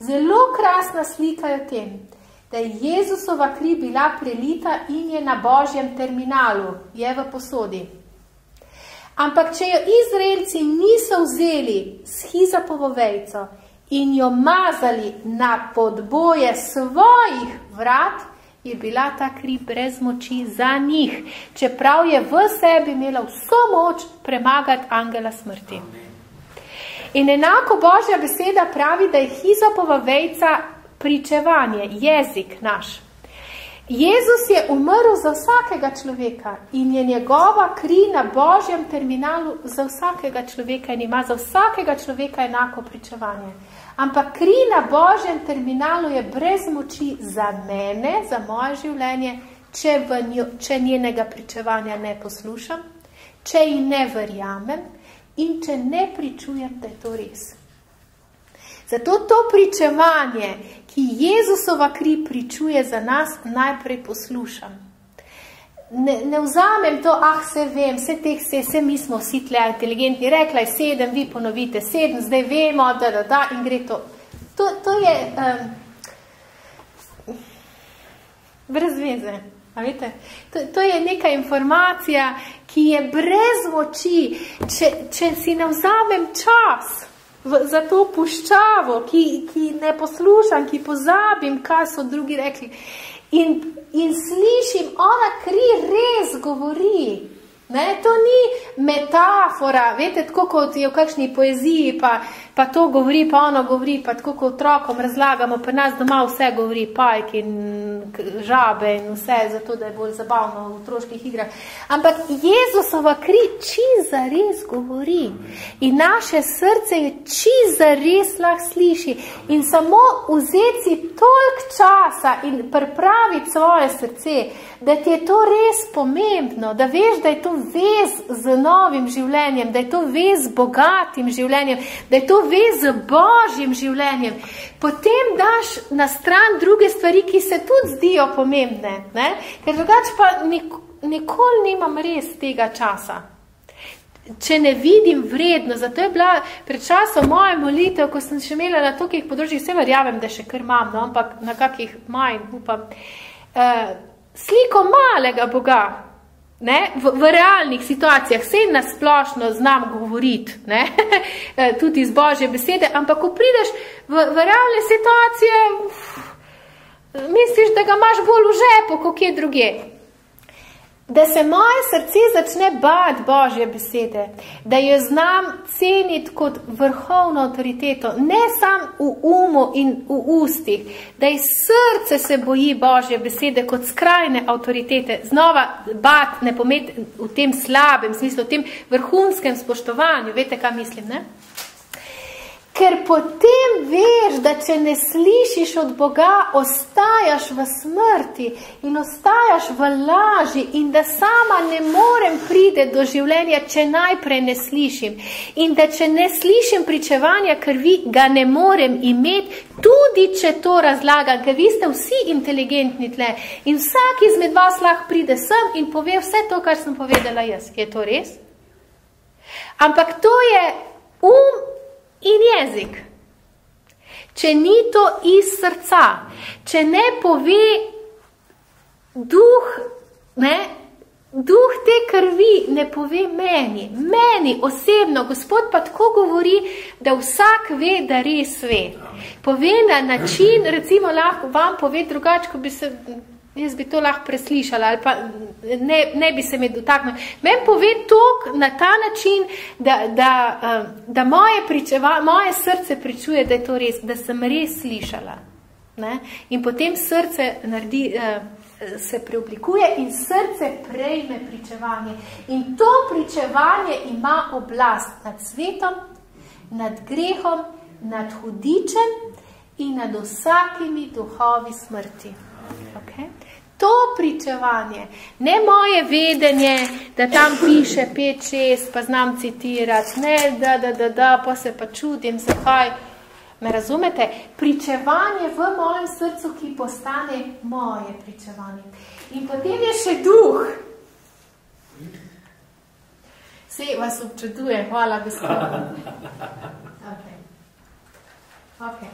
Zelo krasna slika je o tem. da je Jezusova kri bila prelita in je na božjem terminalu, je v posodi. Ampak, če jo Izraelci niso vzeli s hizapovo vejco in jo mazali na podboje svojih vrat, je bila ta kri brez moči za njih, čeprav je v sebi imela vso moč premagati angela smrti. In enako Božja beseda pravi, da je hizapova vejca pričevanje, jezik naš. Jezus je umrl za vsakega človeka in je njegova kri na Božjem terminalu za vsakega človeka in ima za vsakega človeka enako pričevanje. Ampak kri na Božjem terminalu je brez moči za mene, za moje življenje, če, njo, če njenega pričevanja ne poslušam, če ji ne verjamem in če ne pričujem, da je to res. Zato to pričevanje, ki Jezusova kri pričuje za nas, najprej poslušam. Ne, ne vzamem to, ah, se vem, vse teh se, vse mi smo vsi tle inteligentni, rekla je sedem, vi ponovite sedem, zdaj vemo, da, da, da, in gre to. To, to je um, brez veze. A vete, to, to je neka informacija, ki je brez moči, če, če si ne vzamem čas v, za to puščavo, ki, ki ne poslušam, ki pozabim, kaj so drugi rekli. In, in slišim, ona kri res govori. Ne, to ni metafora, veste, tako kot je v kakšni poeziji, pa, pa to govori, pa ono govori, pa tako kot otrokom razlagamo, pa nas doma vse govori, pajk in žabe in vse, zato da je bolj zabavno v otroških igrah. Ampak Jezusova kri čiz za res govori. In naše srce je čiz za res lahko sliši. In samo vzeti si tolk časa in pripraviti svoje srce, da ti je to res pomembno, da veš, da je to vez z novim življenjem, da je to vez z bogatim življenjem, da je to vez z božjim življenjem. Potem daš na stran druge stvari, ki se tudi zdijo pomembne, ne? ker drugače pa nik nikoli nimam res tega časa. Če ne vidim vredno, zato je bila pred časom moja molitev, ko sem še imela na tokih področjih, vse verjavem, da še kar imam, no, ampak na kakih manj, upam, uh, sliko malega Boga, Ne, v, v realnih situacijah se na splošno znam govoriti, ne, tudi iz Božje besede, ampak ko prideš v, v realne situacije, misliš, da ga imaš bolj v žepu, kot je druge da se moje srce začne bati Božje besede, da jo znam ceniti kot vrhovno avtoriteto, ne sam v umu in v ustih, da je srce se boji Božje besede kot skrajne avtoritete. Znova bat ne pometi v tem slabem smislu, v tem vrhunskem spoštovanju, veste, kaj mislim, ne? Ker potem veš, da če ne slišiš od Boga, ostajaš v smrti in ostajaš v laži in da sama ne morem pride do življenja, če najprej ne slišim. In da če ne slišim pričevanja krvi, ga ne morem imeti, tudi če to razlagam, ker vi ste vsi inteligentni tle in vsak izmed vas lahko pride sem in pove vse to, kar sem povedala jaz. Je to res? Ampak to je um in jezik. Če ni to iz srca, če ne pove duh, ne, duh te krvi ne pove meni, meni osebno, gospod pa tako govori, da vsak ve, da res ve. Pove na način, recimo lahko vam pove drugače, ko bi se jaz bi to lahko preslišala ali pa ne, ne bi se mi dotaknil. Meni pove to na ta način, da, da, eh, da moje, pričeva, moje srce pričuje, da je to res, da sem res slišala. Ne? In potem srce naredi, eh, se preoblikuje in srce prejme pričevanje. In to pričevanje ima oblast nad svetom, nad grehom, nad hudičem in nad vsakimi duhovi smrti. Okay? To pričevanje, ne moje vedenje, da tam piše 5-6, pa znam citirati, ne da, da, da, da, pa se pa čudim, zakaj. Me razumete? Pričevanje v mojem srcu, ki postane moje pričevanje. In potem je še duh. Vse vas občudujem, hvala gospodinu. Okay. Okay.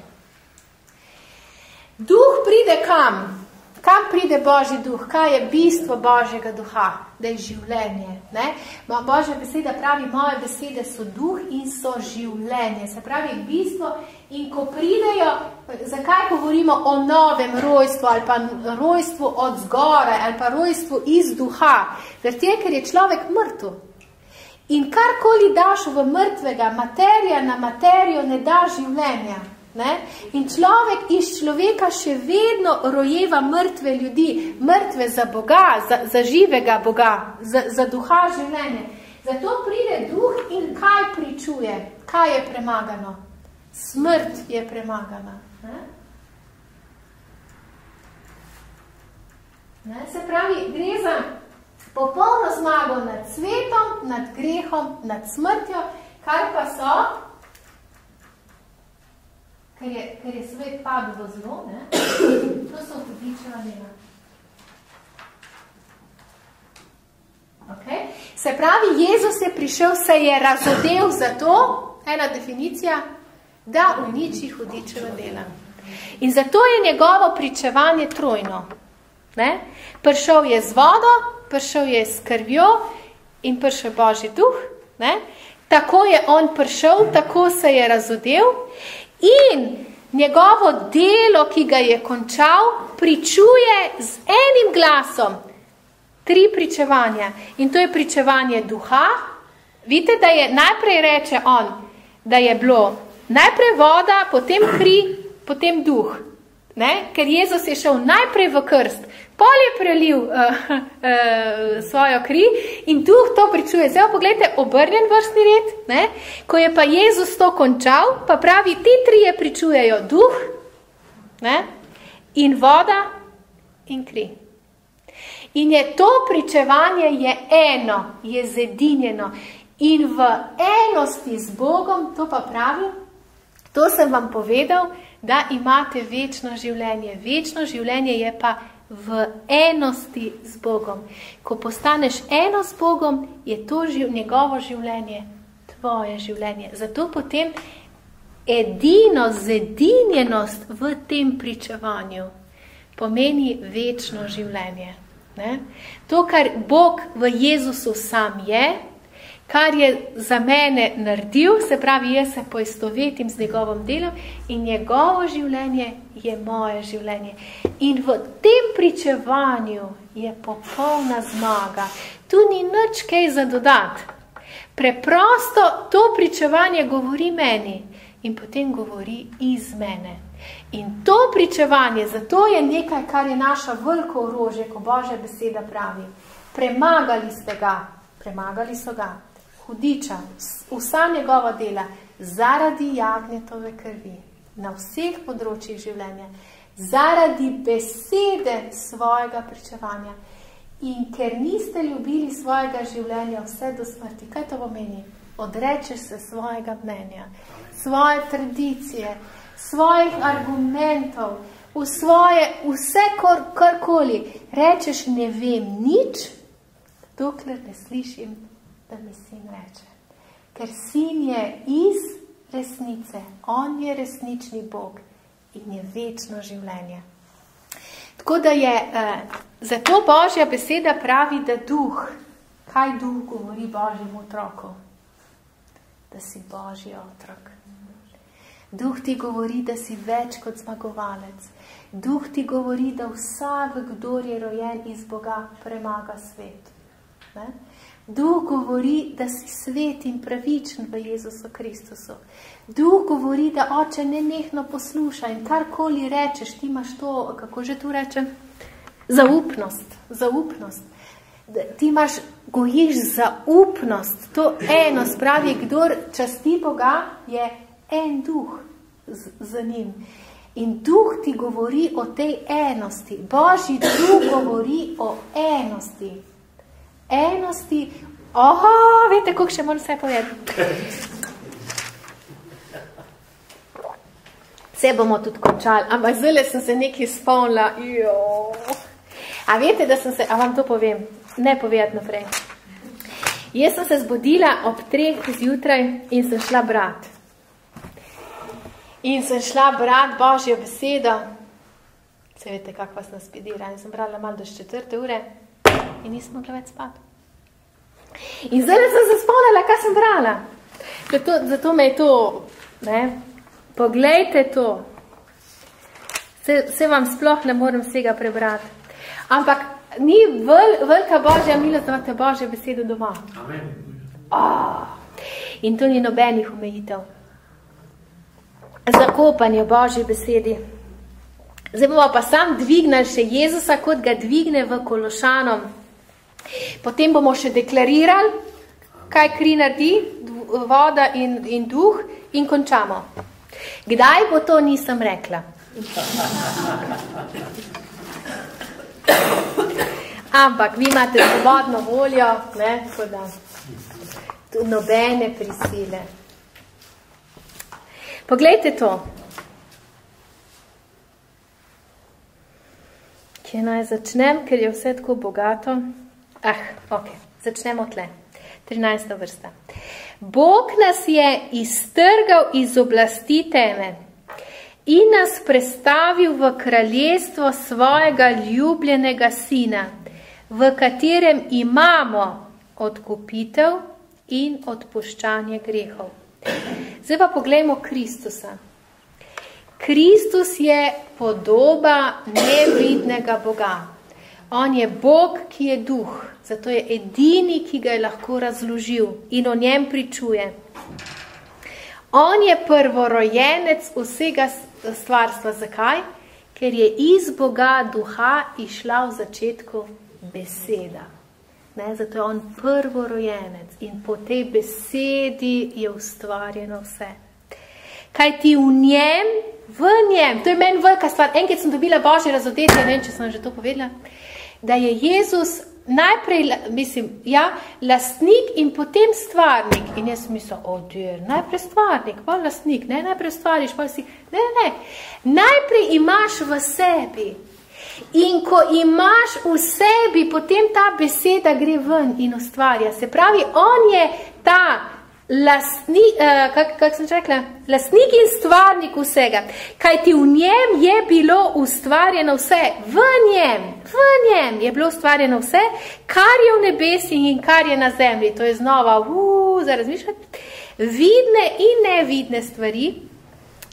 Duh pride kam? Kam pride Božji duh? Kaj je bistvo Božjega duha? Da je življenje. Ne? Božja beseda pravi, moje besede so duh in so življenje. Se pravi, bistvo in ko pridejo, zakaj govorimo o novem rojstvu ali pa rojstvu od zgore ali pa rojstvu iz duha? Zato, ker je človek mrtev. In karkoli daš v mrtvega, materija na materijo ne da življenja. Ne? In človek iz človeka še vedno rojeva mrtve ljudi, mrtve za Boga, za, za živega Boga, za, za duha življenja. Zato pride duh in kaj pričuje? Kaj je premagano? Smrt je premagana. Ne? Ne? Se pravi, gre za popolno zmago nad svetom, nad grehom, nad smrtjo, kar pa so ker je, ker je svet padel v zlo, ne? to so hudičeva dela. Okay. Se pravi, Jezus je prišel, se je razodel za to, ena definicija, da uniči hudičeva dela. In zato je njegovo pričevanje trojno. Ne? Prišel je z vodo, prišel je s krvjo in prišel Božji duh. Ne? Tako je on prišel, tako se je razodel in njegovo delo, ki ga je končal, pričuje z enim glasom tri pričevanja. In to je pričevanje duha. Vidite, da je najprej reče on, da je bilo najprej voda, potem kri, potem duh. Ne? Ker Jezus je šel najprej v krst, pol je prelil uh, uh, svojo kri in duh to pričuje. Zdaj, pogledajte, obrnjen vrstni red, ne? ko je pa Jezus to končal, pa pravi, ti trije pričujejo duh ne? in voda in kri. In je to pričevanje je eno, je zedinjeno. In v enosti z Bogom, to pa pravi, to sem vam povedal, da imate večno življenje. Večno življenje je pa v enosti z Bogom. Ko postaneš eno z Bogom, je to živ, njegovo življenje, tvoje življenje. Zato potem edino zedinjenost v tem pričevanju pomeni večno življenje. Ne? To, kar Bog v Jezusu sam je, kar je za mene naredil, se pravi, jaz se poistovetim z njegovim delom in njegovo življenje je moje življenje. In v tem pričevanju je popolna zmaga. Tu ni nič kaj za dodat. Preprosto to pričevanje govori meni in potem govori iz mene. In to pričevanje, zato je nekaj, kar je naša veliko orožje, ko Božja beseda pravi. Premagali ste ga, premagali so ga hudiča, vsa njegova dela, zaradi jagnjetove krvi, na vseh področjih življenja, zaradi besede svojega pričevanja. In ker niste ljubili svojega življenja vse do smrti, kaj to pomeni? Odrečeš se svojega mnenja, svoje tradicije, svojih argumentov, v svoje, vse kar, karkoli. Rečeš, ne vem nič, dokler ne slišim da mi sin reče. Ker sin je iz resnice, on je resnični Bog in je večno življenje. Tako da je, eh, zato Božja beseda pravi, da duh, kaj duh govori Božjemu otroku? Da si Božji otrok. Duh ti govori, da si več kot zmagovalec. Duh ti govori, da vsak, kdo je rojen iz Boga, premaga svet. Ne? Duh govori, da si svet in pravičen v Jezusu Kristusu. Duh govori, da oče ne nehno posluša in karkoli rečeš, ti imaš to, kako že tu rečem, zaupnost, zaupnost. Ti imaš, gojiš zaupnost, to eno spravi, kdor časti Boga, je en duh z, z njim. In duh ti govori o tej enosti. Božji duh govori o enosti enosti. Oho, veste, kako še moram vse povedati. Vse bomo tudi končali, ampak zdaj sem se nekaj spomnila. A veste, da sem se, a vam to povem, ne povedati naprej. Jaz sem se zbudila ob treh zjutraj in sem šla brat. In sem šla brat Božjo besedo Se veste, kako vas naspidira. In sem brala malo do četrte ure in nismo mogla več spati. In zdaj sem se spomnila, kaj sem brala. Zato, zato me je to, ne, poglejte to. Se, se vam sploh ne morem vsega prebrati. Ampak ni vel, velika božja milost, da imate božje besede doma. Amen. Oh, in to ni nobenih omejitev. Zakopanje božje besedi. Zdaj bomo pa sam dvignali še Jezusa, kot ga dvigne v Kološanom. Potem bomo še deklarirali, kaj kri naredi, voda in, in duh in končamo. Kdaj bo to, nisem rekla. Ampak vi imate svobodno voljo, ne, tako da nobene prisile. Poglejte to. Kje naj začnem, ker je vse tako bogato? Ah, ok, začnemo tle. 13. vrsta. Bog nas je iztrgal iz oblasti teme in nas prestavil v kraljestvo svojega ljubljenega sina, v katerem imamo odkupitev in odpuščanje grehov. Zdaj pa poglejmo Kristusa. Kristus je podoba nevidnega Boga. On je Bog, ki je duh, zato je edini, ki ga je lahko razložil in o njem pričuje. On je prvorojenec vsega stvarstva. Zakaj? Ker je iz Boga duha išla v začetku beseda. Ne, zato je on prvorojenec in po tej besedi je ustvarjeno vse. Kaj ti v njem v njem, to je meni velika stvar, enkrat sem dobila Božje razodetje, ne vem, če sem že to povedala, da je Jezus najprej, mislim, ja, lastnik in potem stvarnik. In jaz sem mislila, o, dear, najprej stvarnik, pa lastnik, ne, najprej stvariš, pa si, ne, ne, najprej imaš v sebi. In ko imaš v sebi, potem ta beseda gre ven in ustvarja. Se pravi, on je ta lastni, uh, kak, kak sem rekla, lastnik in stvarnik vsega. Kaj ti v njem je bilo ustvarjeno vse, v njem, v njem je bilo ustvarjeno vse, kar je v nebesih in kar je na zemlji. To je znova, uh, za razmišljati, vidne in nevidne stvari,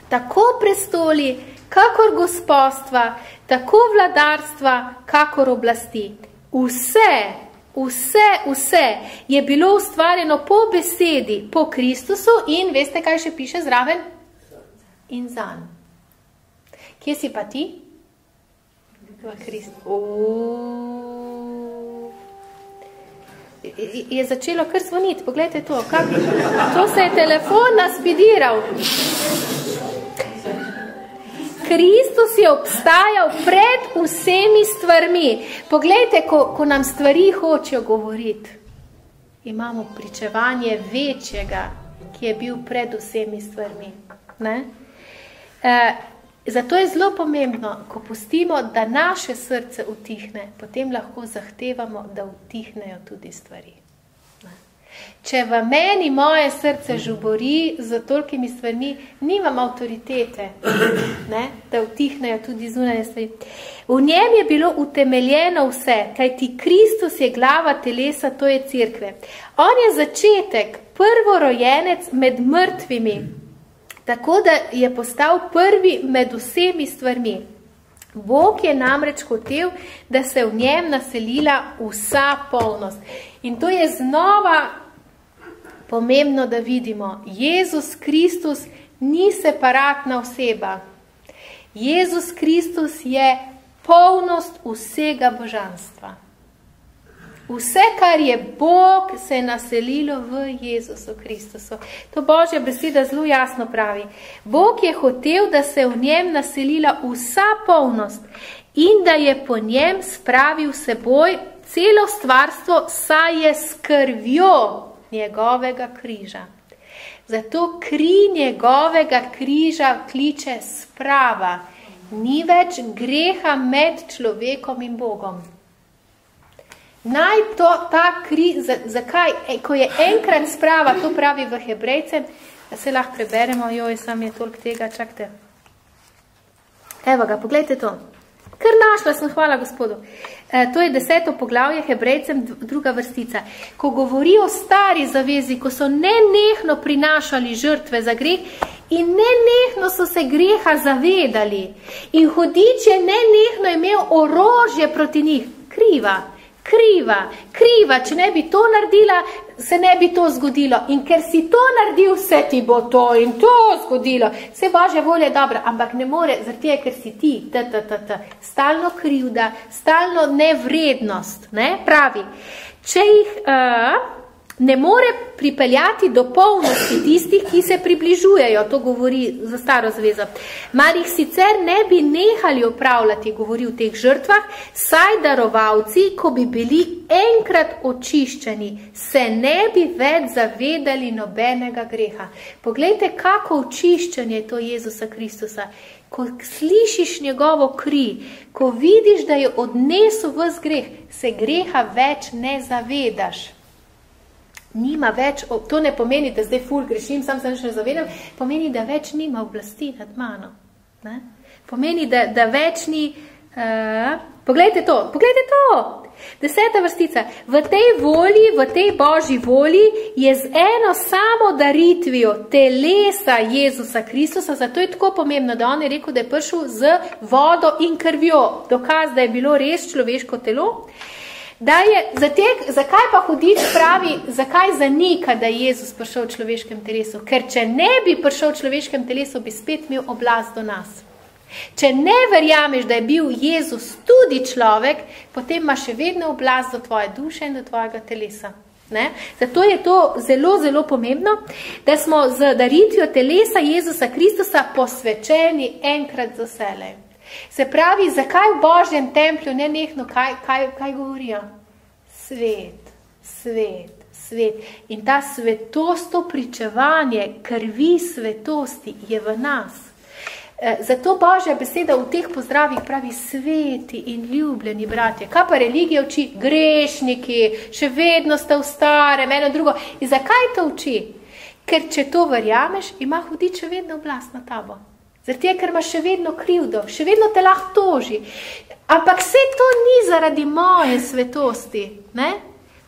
tako prestoli, kakor gospostva, tako vladarstva, kakor oblasti. Vse Vse, vse je bilo ustvarjeno po besedi, po Kristusu in veste, kaj še piše zraven? In zan. Kje si pa ti? V Kristu. Je začelo kar zvoniti, pogledajte to. To se je telefon naspidiral. Kristus je obstajal pred vsemi stvarmi. Poglejte, ko, ko nam stvari hočejo govoriti, imamo pričevanje večjega, ki je bil pred vsemi stvarmi. Ne? E, zato je zelo pomembno, ko pustimo, da naše srce utihne, potem lahko zahtevamo, da utihnejo tudi stvari. Če v meni moje srce žubori z tolkimi stvarmi, nimam avtoritete, ne, da vtihnejo tudi zunanje stvari. V njem je bilo utemeljeno vse, kaj ti Kristus je glava telesa, to je cerkve. On je začetek, prvorojenec med mrtvimi, tako da je postal prvi med vsemi stvarmi. Bog je namreč hotel, da se v njem naselila vsa polnost. In to je znova pomembno, da vidimo, Jezus Kristus ni separatna oseba. Jezus Kristus je polnost vsega božanstva. Vse, kar je Bog, se je naselilo v Jezusu Kristusu. To Božja beseda zelo jasno pravi. Bog je hotel, da se v njem naselila vsa polnost in da je po njem spravil seboj celo stvarstvo, saj je skrvjo njegovega križa. Zato kri njegovega križa kliče sprava. Ni več greha med človekom in Bogom. Naj to, ta kri, zakaj? E, ko je enkrat sprava, to pravi v Hebrejcem, da se lahko preberemo, joj, sam je toliko tega, čakte. Evo ga, pogledajte to. Ker našla sem, hvala gospodu. E, to je deseto poglavje Hebrejcem, druga vrstica. Ko govori o stari zavezi, ko so nenehno prinašali žrtve za greh in nenehno so se greha zavedali in hodič je nenehno imel orožje proti njih, kriva kriva, kriva, če ne bi to naredila, se ne bi to zgodilo. In ker si to naredil, se ti bo to in to zgodilo. Vse Božja volja je dobra, ampak ne more, zaradi ker si ti, t, t, t, t, stalno krivda, stalno nevrednost, ne, pravi. Če jih, uh, ne more pripeljati do polnosti tistih, ki se približujejo, to govori za staro zvezo. Mar jih sicer ne bi nehali upravljati, govori v teh žrtvah, saj darovalci, ko bi bili enkrat očiščeni, se ne bi več zavedali nobenega greha. Poglejte, kako očiščenje je to Jezusa Kristusa. Ko slišiš njegovo kri, ko vidiš, da je odnesel v greh, se greha več ne zavedaš nima več, to ne pomeni, da zdaj ful grešim, sam se ne zavedam, pomeni, da več nima oblasti nad mano. Ne? Pomeni, da, da več ni, uh, poglejte to, poglejte to, deseta vrstica, v tej volji, v tej božji volji je z eno samo daritvijo telesa Jezusa Kristusa, zato je tako pomembno, da on je rekel, da je prišel z vodo in krvjo, dokaz, da je bilo res človeško telo, uh, Da je, zatek, zakaj pa hudič pravi, zakaj zanika, da je Jezus prišel v človeškem telesu? Ker če ne bi prišel v človeškem telesu, bi spet imel oblast do nas. Če ne verjameš, da je bil Jezus tudi človek, potem ima še vedno oblast do tvoje duše in do tvojega telesa. Ne? Zato je to zelo, zelo pomembno, da smo z daritvijo telesa Jezusa Kristusa posvečeni enkrat za selej. Se pravi, zakaj v Božjem templju ne nehno, kaj, kaj, kaj govorijo? Svet, svet, svet. In ta svetost, to pričevanje krvi svetosti je v nas. E, zato Božja beseda v teh pozdravih pravi sveti in ljubljeni bratje. Kaj pa religija uči? Grešniki, še vedno ste v starem, eno drugo. In zakaj to uči? Ker če to verjameš, ima hudič še vedno oblast na tabo. Zato, ker imaš še vedno krivdo, še vedno te lahko toži. Ampak vse to ni zaradi moje svetosti. Ne?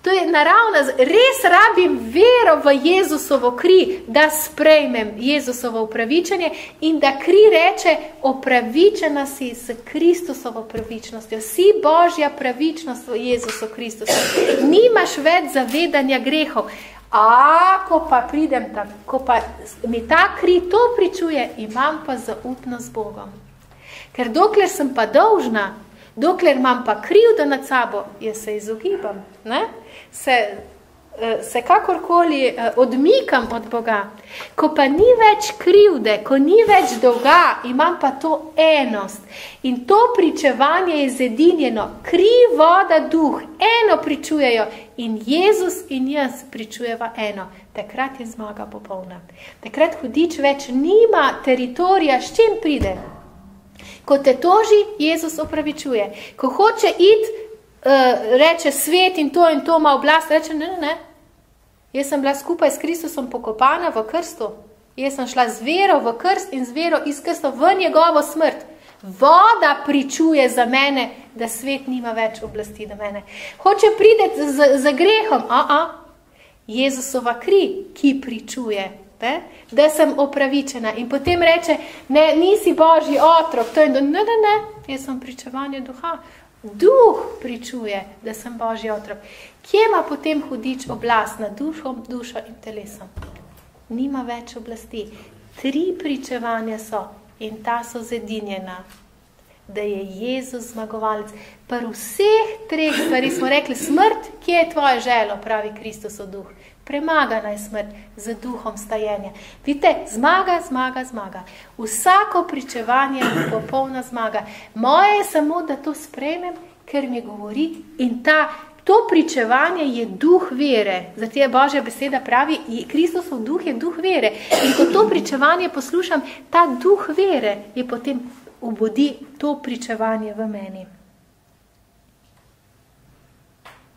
To je naravno, res rabim vero v Jezusovo kri, da sprejmem Jezusovo upravičenje in da kri reče, opravičena si s Kristusovo pravičnostjo. Si Božja pravičnost v Jezusu Kristusu. Nimaš več zavedanja grehov. A, ko pa pridem tam, ko pa mi ta kri to pričuje, imam pa zaupnost z Bogom. Ker dokler sem pa dolžna, dokler imam pa krivdo nad sabo, jaz se izogibam, ne? se se kakorkoli eh, odmikam od Boga, ko pa ni več krivde, ko ni več dolga, imam pa to enost. In to pričevanje je zedinjeno, kri, voda, duh, eno pričujejo in Jezus in jaz pričujeva eno. Takrat je zmaga popolna. Takrat hudič več nima teritorija, s čim pride. Ko te toži, Jezus opravičuje. Ko hoče iti, uh, reče svet in to in to ima oblast, reče ne, ne, ne. Jaz sem bila skupaj s Kristusom pokopana v krstu. Jaz sem šla z vero v krst in z vero iz krsta v njegovo smrt. Voda pričuje za mene, da svet nima več oblasti do mene. Hoče prideti z, z grehom, a, a, Jezusova kri, ki pričuje, ne? da sem opravičena. In potem reče, ne, nisi Božji otrok, to je, ne, ne, ne, jaz sem pričevanje duha. Duh pričuje, da sem Božji otrok. Kje ima potem hudič oblast nad dušom, dušo in telesom? Nima več oblasti. Tri pričevanja so in ta so zedinjena, da je Jezus zmagovalec. Pri vseh treh stvari smo rekli, smrt, kje je tvoje želo, pravi Kristusov duh. Premagana je smrt z duhom stajenja. Vidite, zmaga, zmaga, zmaga. Vsako pričevanje je popolna zmaga. Moje je samo, da to sprejmem, ker mi govori in ta, to pričevanje je duh vere. Zato je Božja beseda pravi, Kristusov duh je duh vere. In ko to pričevanje poslušam, ta duh vere je potem obudi to pričevanje v meni.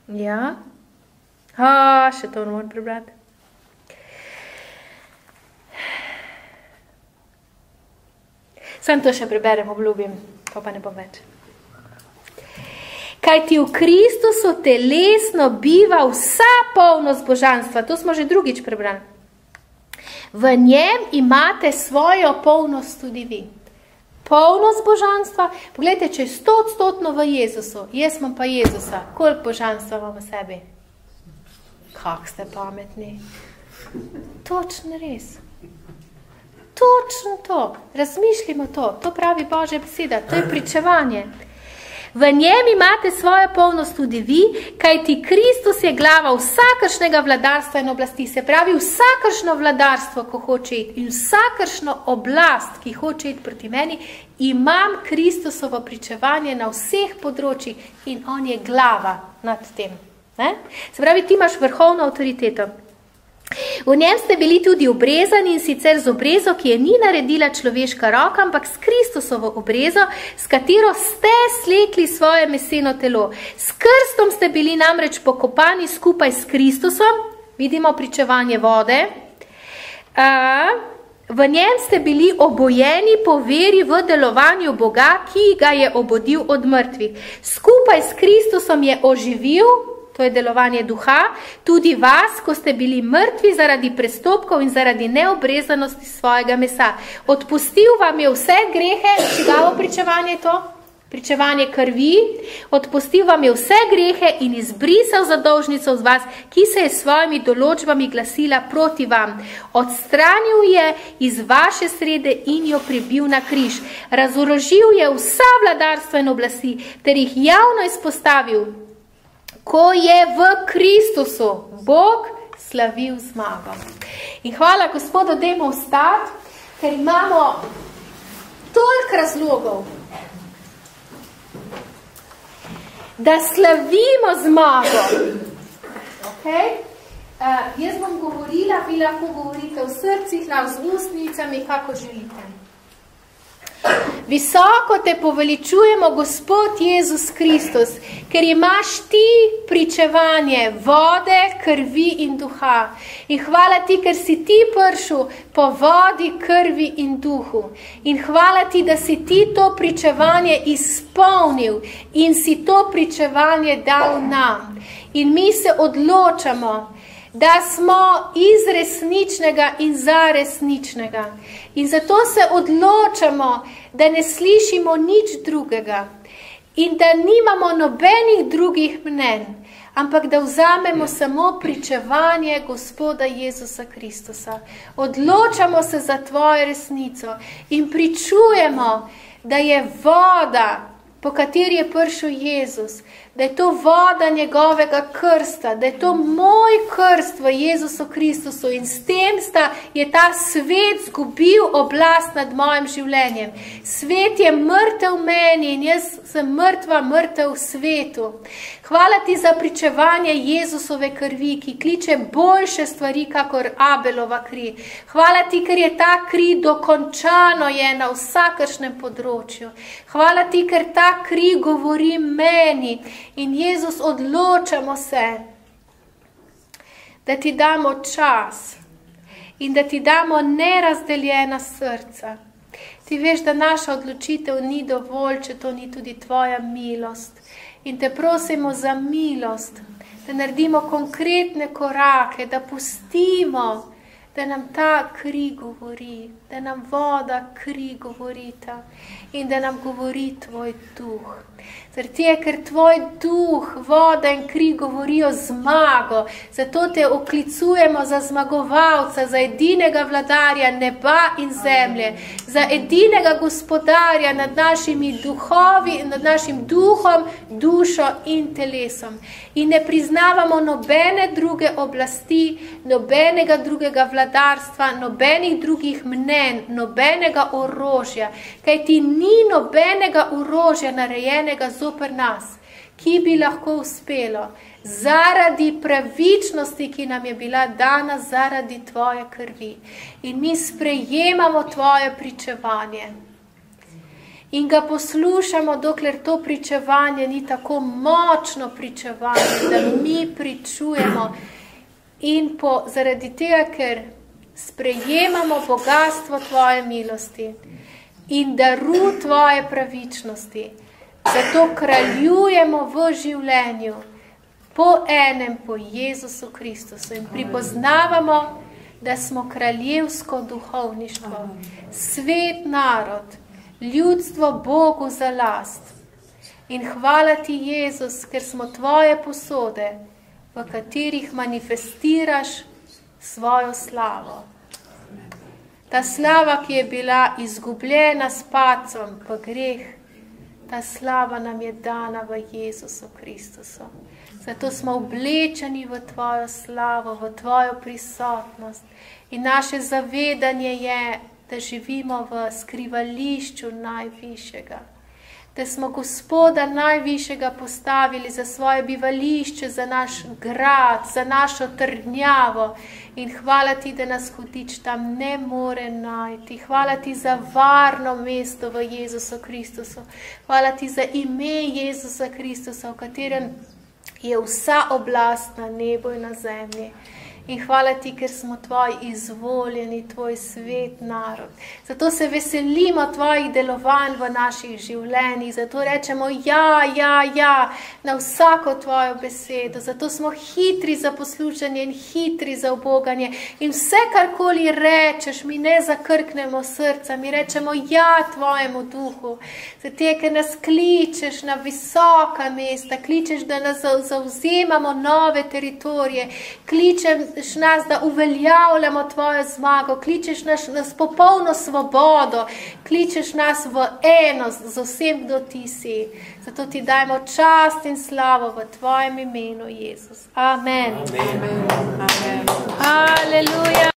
Ja, A, še to moram prebrati. Sam to še preberem, obljubim, pa pa ne bom več. kaj ti v Kristusu telesno biva vsa polnost božanstva. To smo že drugič prebrali. V njem imate svojo polnost tudi vi. Polnost božanstva. Poglejte, če je stotstotno v Jezusu, jaz imam pa Jezusa, koliko božanstva imam v sebi? Kak ste pametni? Točno res. Točno to. Razmišljimo to. To pravi Božja beseda. To je pričevanje. V njem imate svojo polnost tudi vi, kajti Kristus je glava vsakršnega vladarstva in oblasti. Se pravi, vsakršno vladarstvo, ko hoče iti in vsakršno oblast, ki hoče iti proti meni, imam Kristusovo pričevanje na vseh področjih in on je glava nad tem. Ne? Se pravi, ti imaš vrhovno avtoriteto. V njem ste bili tudi obrezani in sicer z obrezo, ki je ni naredila človeška roka, ampak s Kristusovo obrezo, s katero ste slekli svoje meseno telo. S krstom ste bili namreč pokopani skupaj s Kristusom, vidimo pričevanje vode. V njem ste bili obojeni po veri v delovanju Boga, ki ga je obodil od mrtvih. Skupaj s Kristusom je oživil, to je delovanje duha, tudi vas, ko ste bili mrtvi zaradi prestopkov in zaradi neobrezanosti svojega mesa. Odpustil vam je vse grehe, čigavo pričevanje to? Pričevanje krvi, odpustil vam je vse grehe in izbrisal zadolžnico z vas, ki se je s svojimi določbami glasila proti vam. Odstranil je iz vaše srede in jo pribil na križ. Razorožil je vsa vladarstva in oblasti, ter jih javno izpostavil, ko je v Kristusu Bog slavil zmago. In hvala gospodu, da imamo vstati, ker imamo toliko razlogov, da slavimo zmago. Okay? Uh, jaz bom govorila, vi lahko govorite v srcih, lahko z ustnicami, kako želite. Visoko te poveličujemo, Gospod Jezus Kristus, ker imaš ti pričevanje vode, krvi in duha. In hvala ti, ker si ti pršel po vodi, krvi in duhu. In hvala ti, da si ti to pričevanje izpolnil in si to pričevanje dal nam. In mi se odločamo, da smo iz resničnega in za resničnega. In zato se odločamo, da ne slišimo nič drugega in da nimamo nobenih drugih mnen, ampak da vzamemo samo pričevanje Gospoda Jezusa Kristusa. Odločamo se za tvojo resnico in pričujemo, da je voda, po kateri je prišel Jezus, da je to voda njegovega krsta, da je to moj krst v Jezusu Kristusu in s tem sta, je ta svet zgubil oblast nad mojim življenjem. Svet je mrtev meni in jaz sem mrtva, mrtev svetu. Hvala ti za pričevanje Jezusove krvi, ki kliče boljše stvari, kakor Abelova kri. Hvala ti, ker je ta kri dokončano je na vsakršnem področju. Hvala ti, ker ta kri govori meni In Jezus, odločamo se, da ti damo čas in da ti damo nerazdeljena srca. Ti veš, da naša odločitev ni dovolj, če to ni tudi tvoja milost. In te prosimo za milost, da naredimo konkretne korake, da pustimo, da nam ta kri govori, da nam voda kri govorita in da nam govori tvoj duh. Zaradi je, ker tvoj duh, voda in kri govorijo zmago, zato te oklicujemo za zmagovalca, za edinega vladarja neba in zemlje, za edinega gospodarja nad našimi duhovi, nad našim duhom, dušo in telesom. In ne priznavamo nobene druge oblasti, nobenega drugega vladarstva, nobenih drugih mnen, nobenega orožja, kaj ti ni nobenega orožja narejenega z zoper nas, ki bi lahko uspelo zaradi pravičnosti, ki nam je bila dana zaradi tvoje krvi. In mi sprejemamo tvoje pričevanje. In ga poslušamo, dokler to pričevanje ni tako močno pričevanje, da mi pričujemo. In po, zaradi tega, ker sprejemamo bogatstvo tvoje milosti in daru tvoje pravičnosti, Zato kraljujemo v življenju po enem, po Jezusu Kristusu in pripoznavamo, da smo kraljevsko duhovništvo, svet narod, ljudstvo Bogu za last. In hvala ti, Jezus, ker smo tvoje posode, v katerih manifestiraš svojo slavo. Ta slava, ki je bila izgubljena s pacom v greh, ta slava nam je dana v Jezusu Kristusu. Zato smo oblečeni v tvojo slavo, v tvojo prisotnost. In naše zavedanje je, da živimo v skrivališču najvišjega. Da smo gospoda najvišjega postavili za svoje bivališče, za naš grad, za našo trdnjavo. In hvala ti, da nas hudič tam ne more najti. Hvala ti za varno mesto v Jezusu Kristusu. Hvala ti za ime Jezusa Kristusa, v katerem je vsa oblast na nebu in na zemlji. In hvala ti, ker smo tvoji izvoljeni, tvoj svet narod. Zato se veselimo tvojih delovanj v naših življenjih. Zato rečemo ja, ja, ja na vsako tvojo besedo. Zato smo hitri za poslušanje in hitri za oboganje. In vse, karkoli rečeš, mi ne zakrknemo srca, mi rečemo ja tvojemu duhu. Zato, ker nas kličeš na visoka mesta, kličeš, da nas zauzemamo nove teritorije, kličem kličeš nas, da uveljavljamo tvojo zmago, kličeš nas, nas popolno svobodo, kličeš nas v enost z vsem, kdo ti si. Zato ti dajmo čast in slavo v tvojem imenu, Jezus. Amen. Amen. Amen. Aleluja.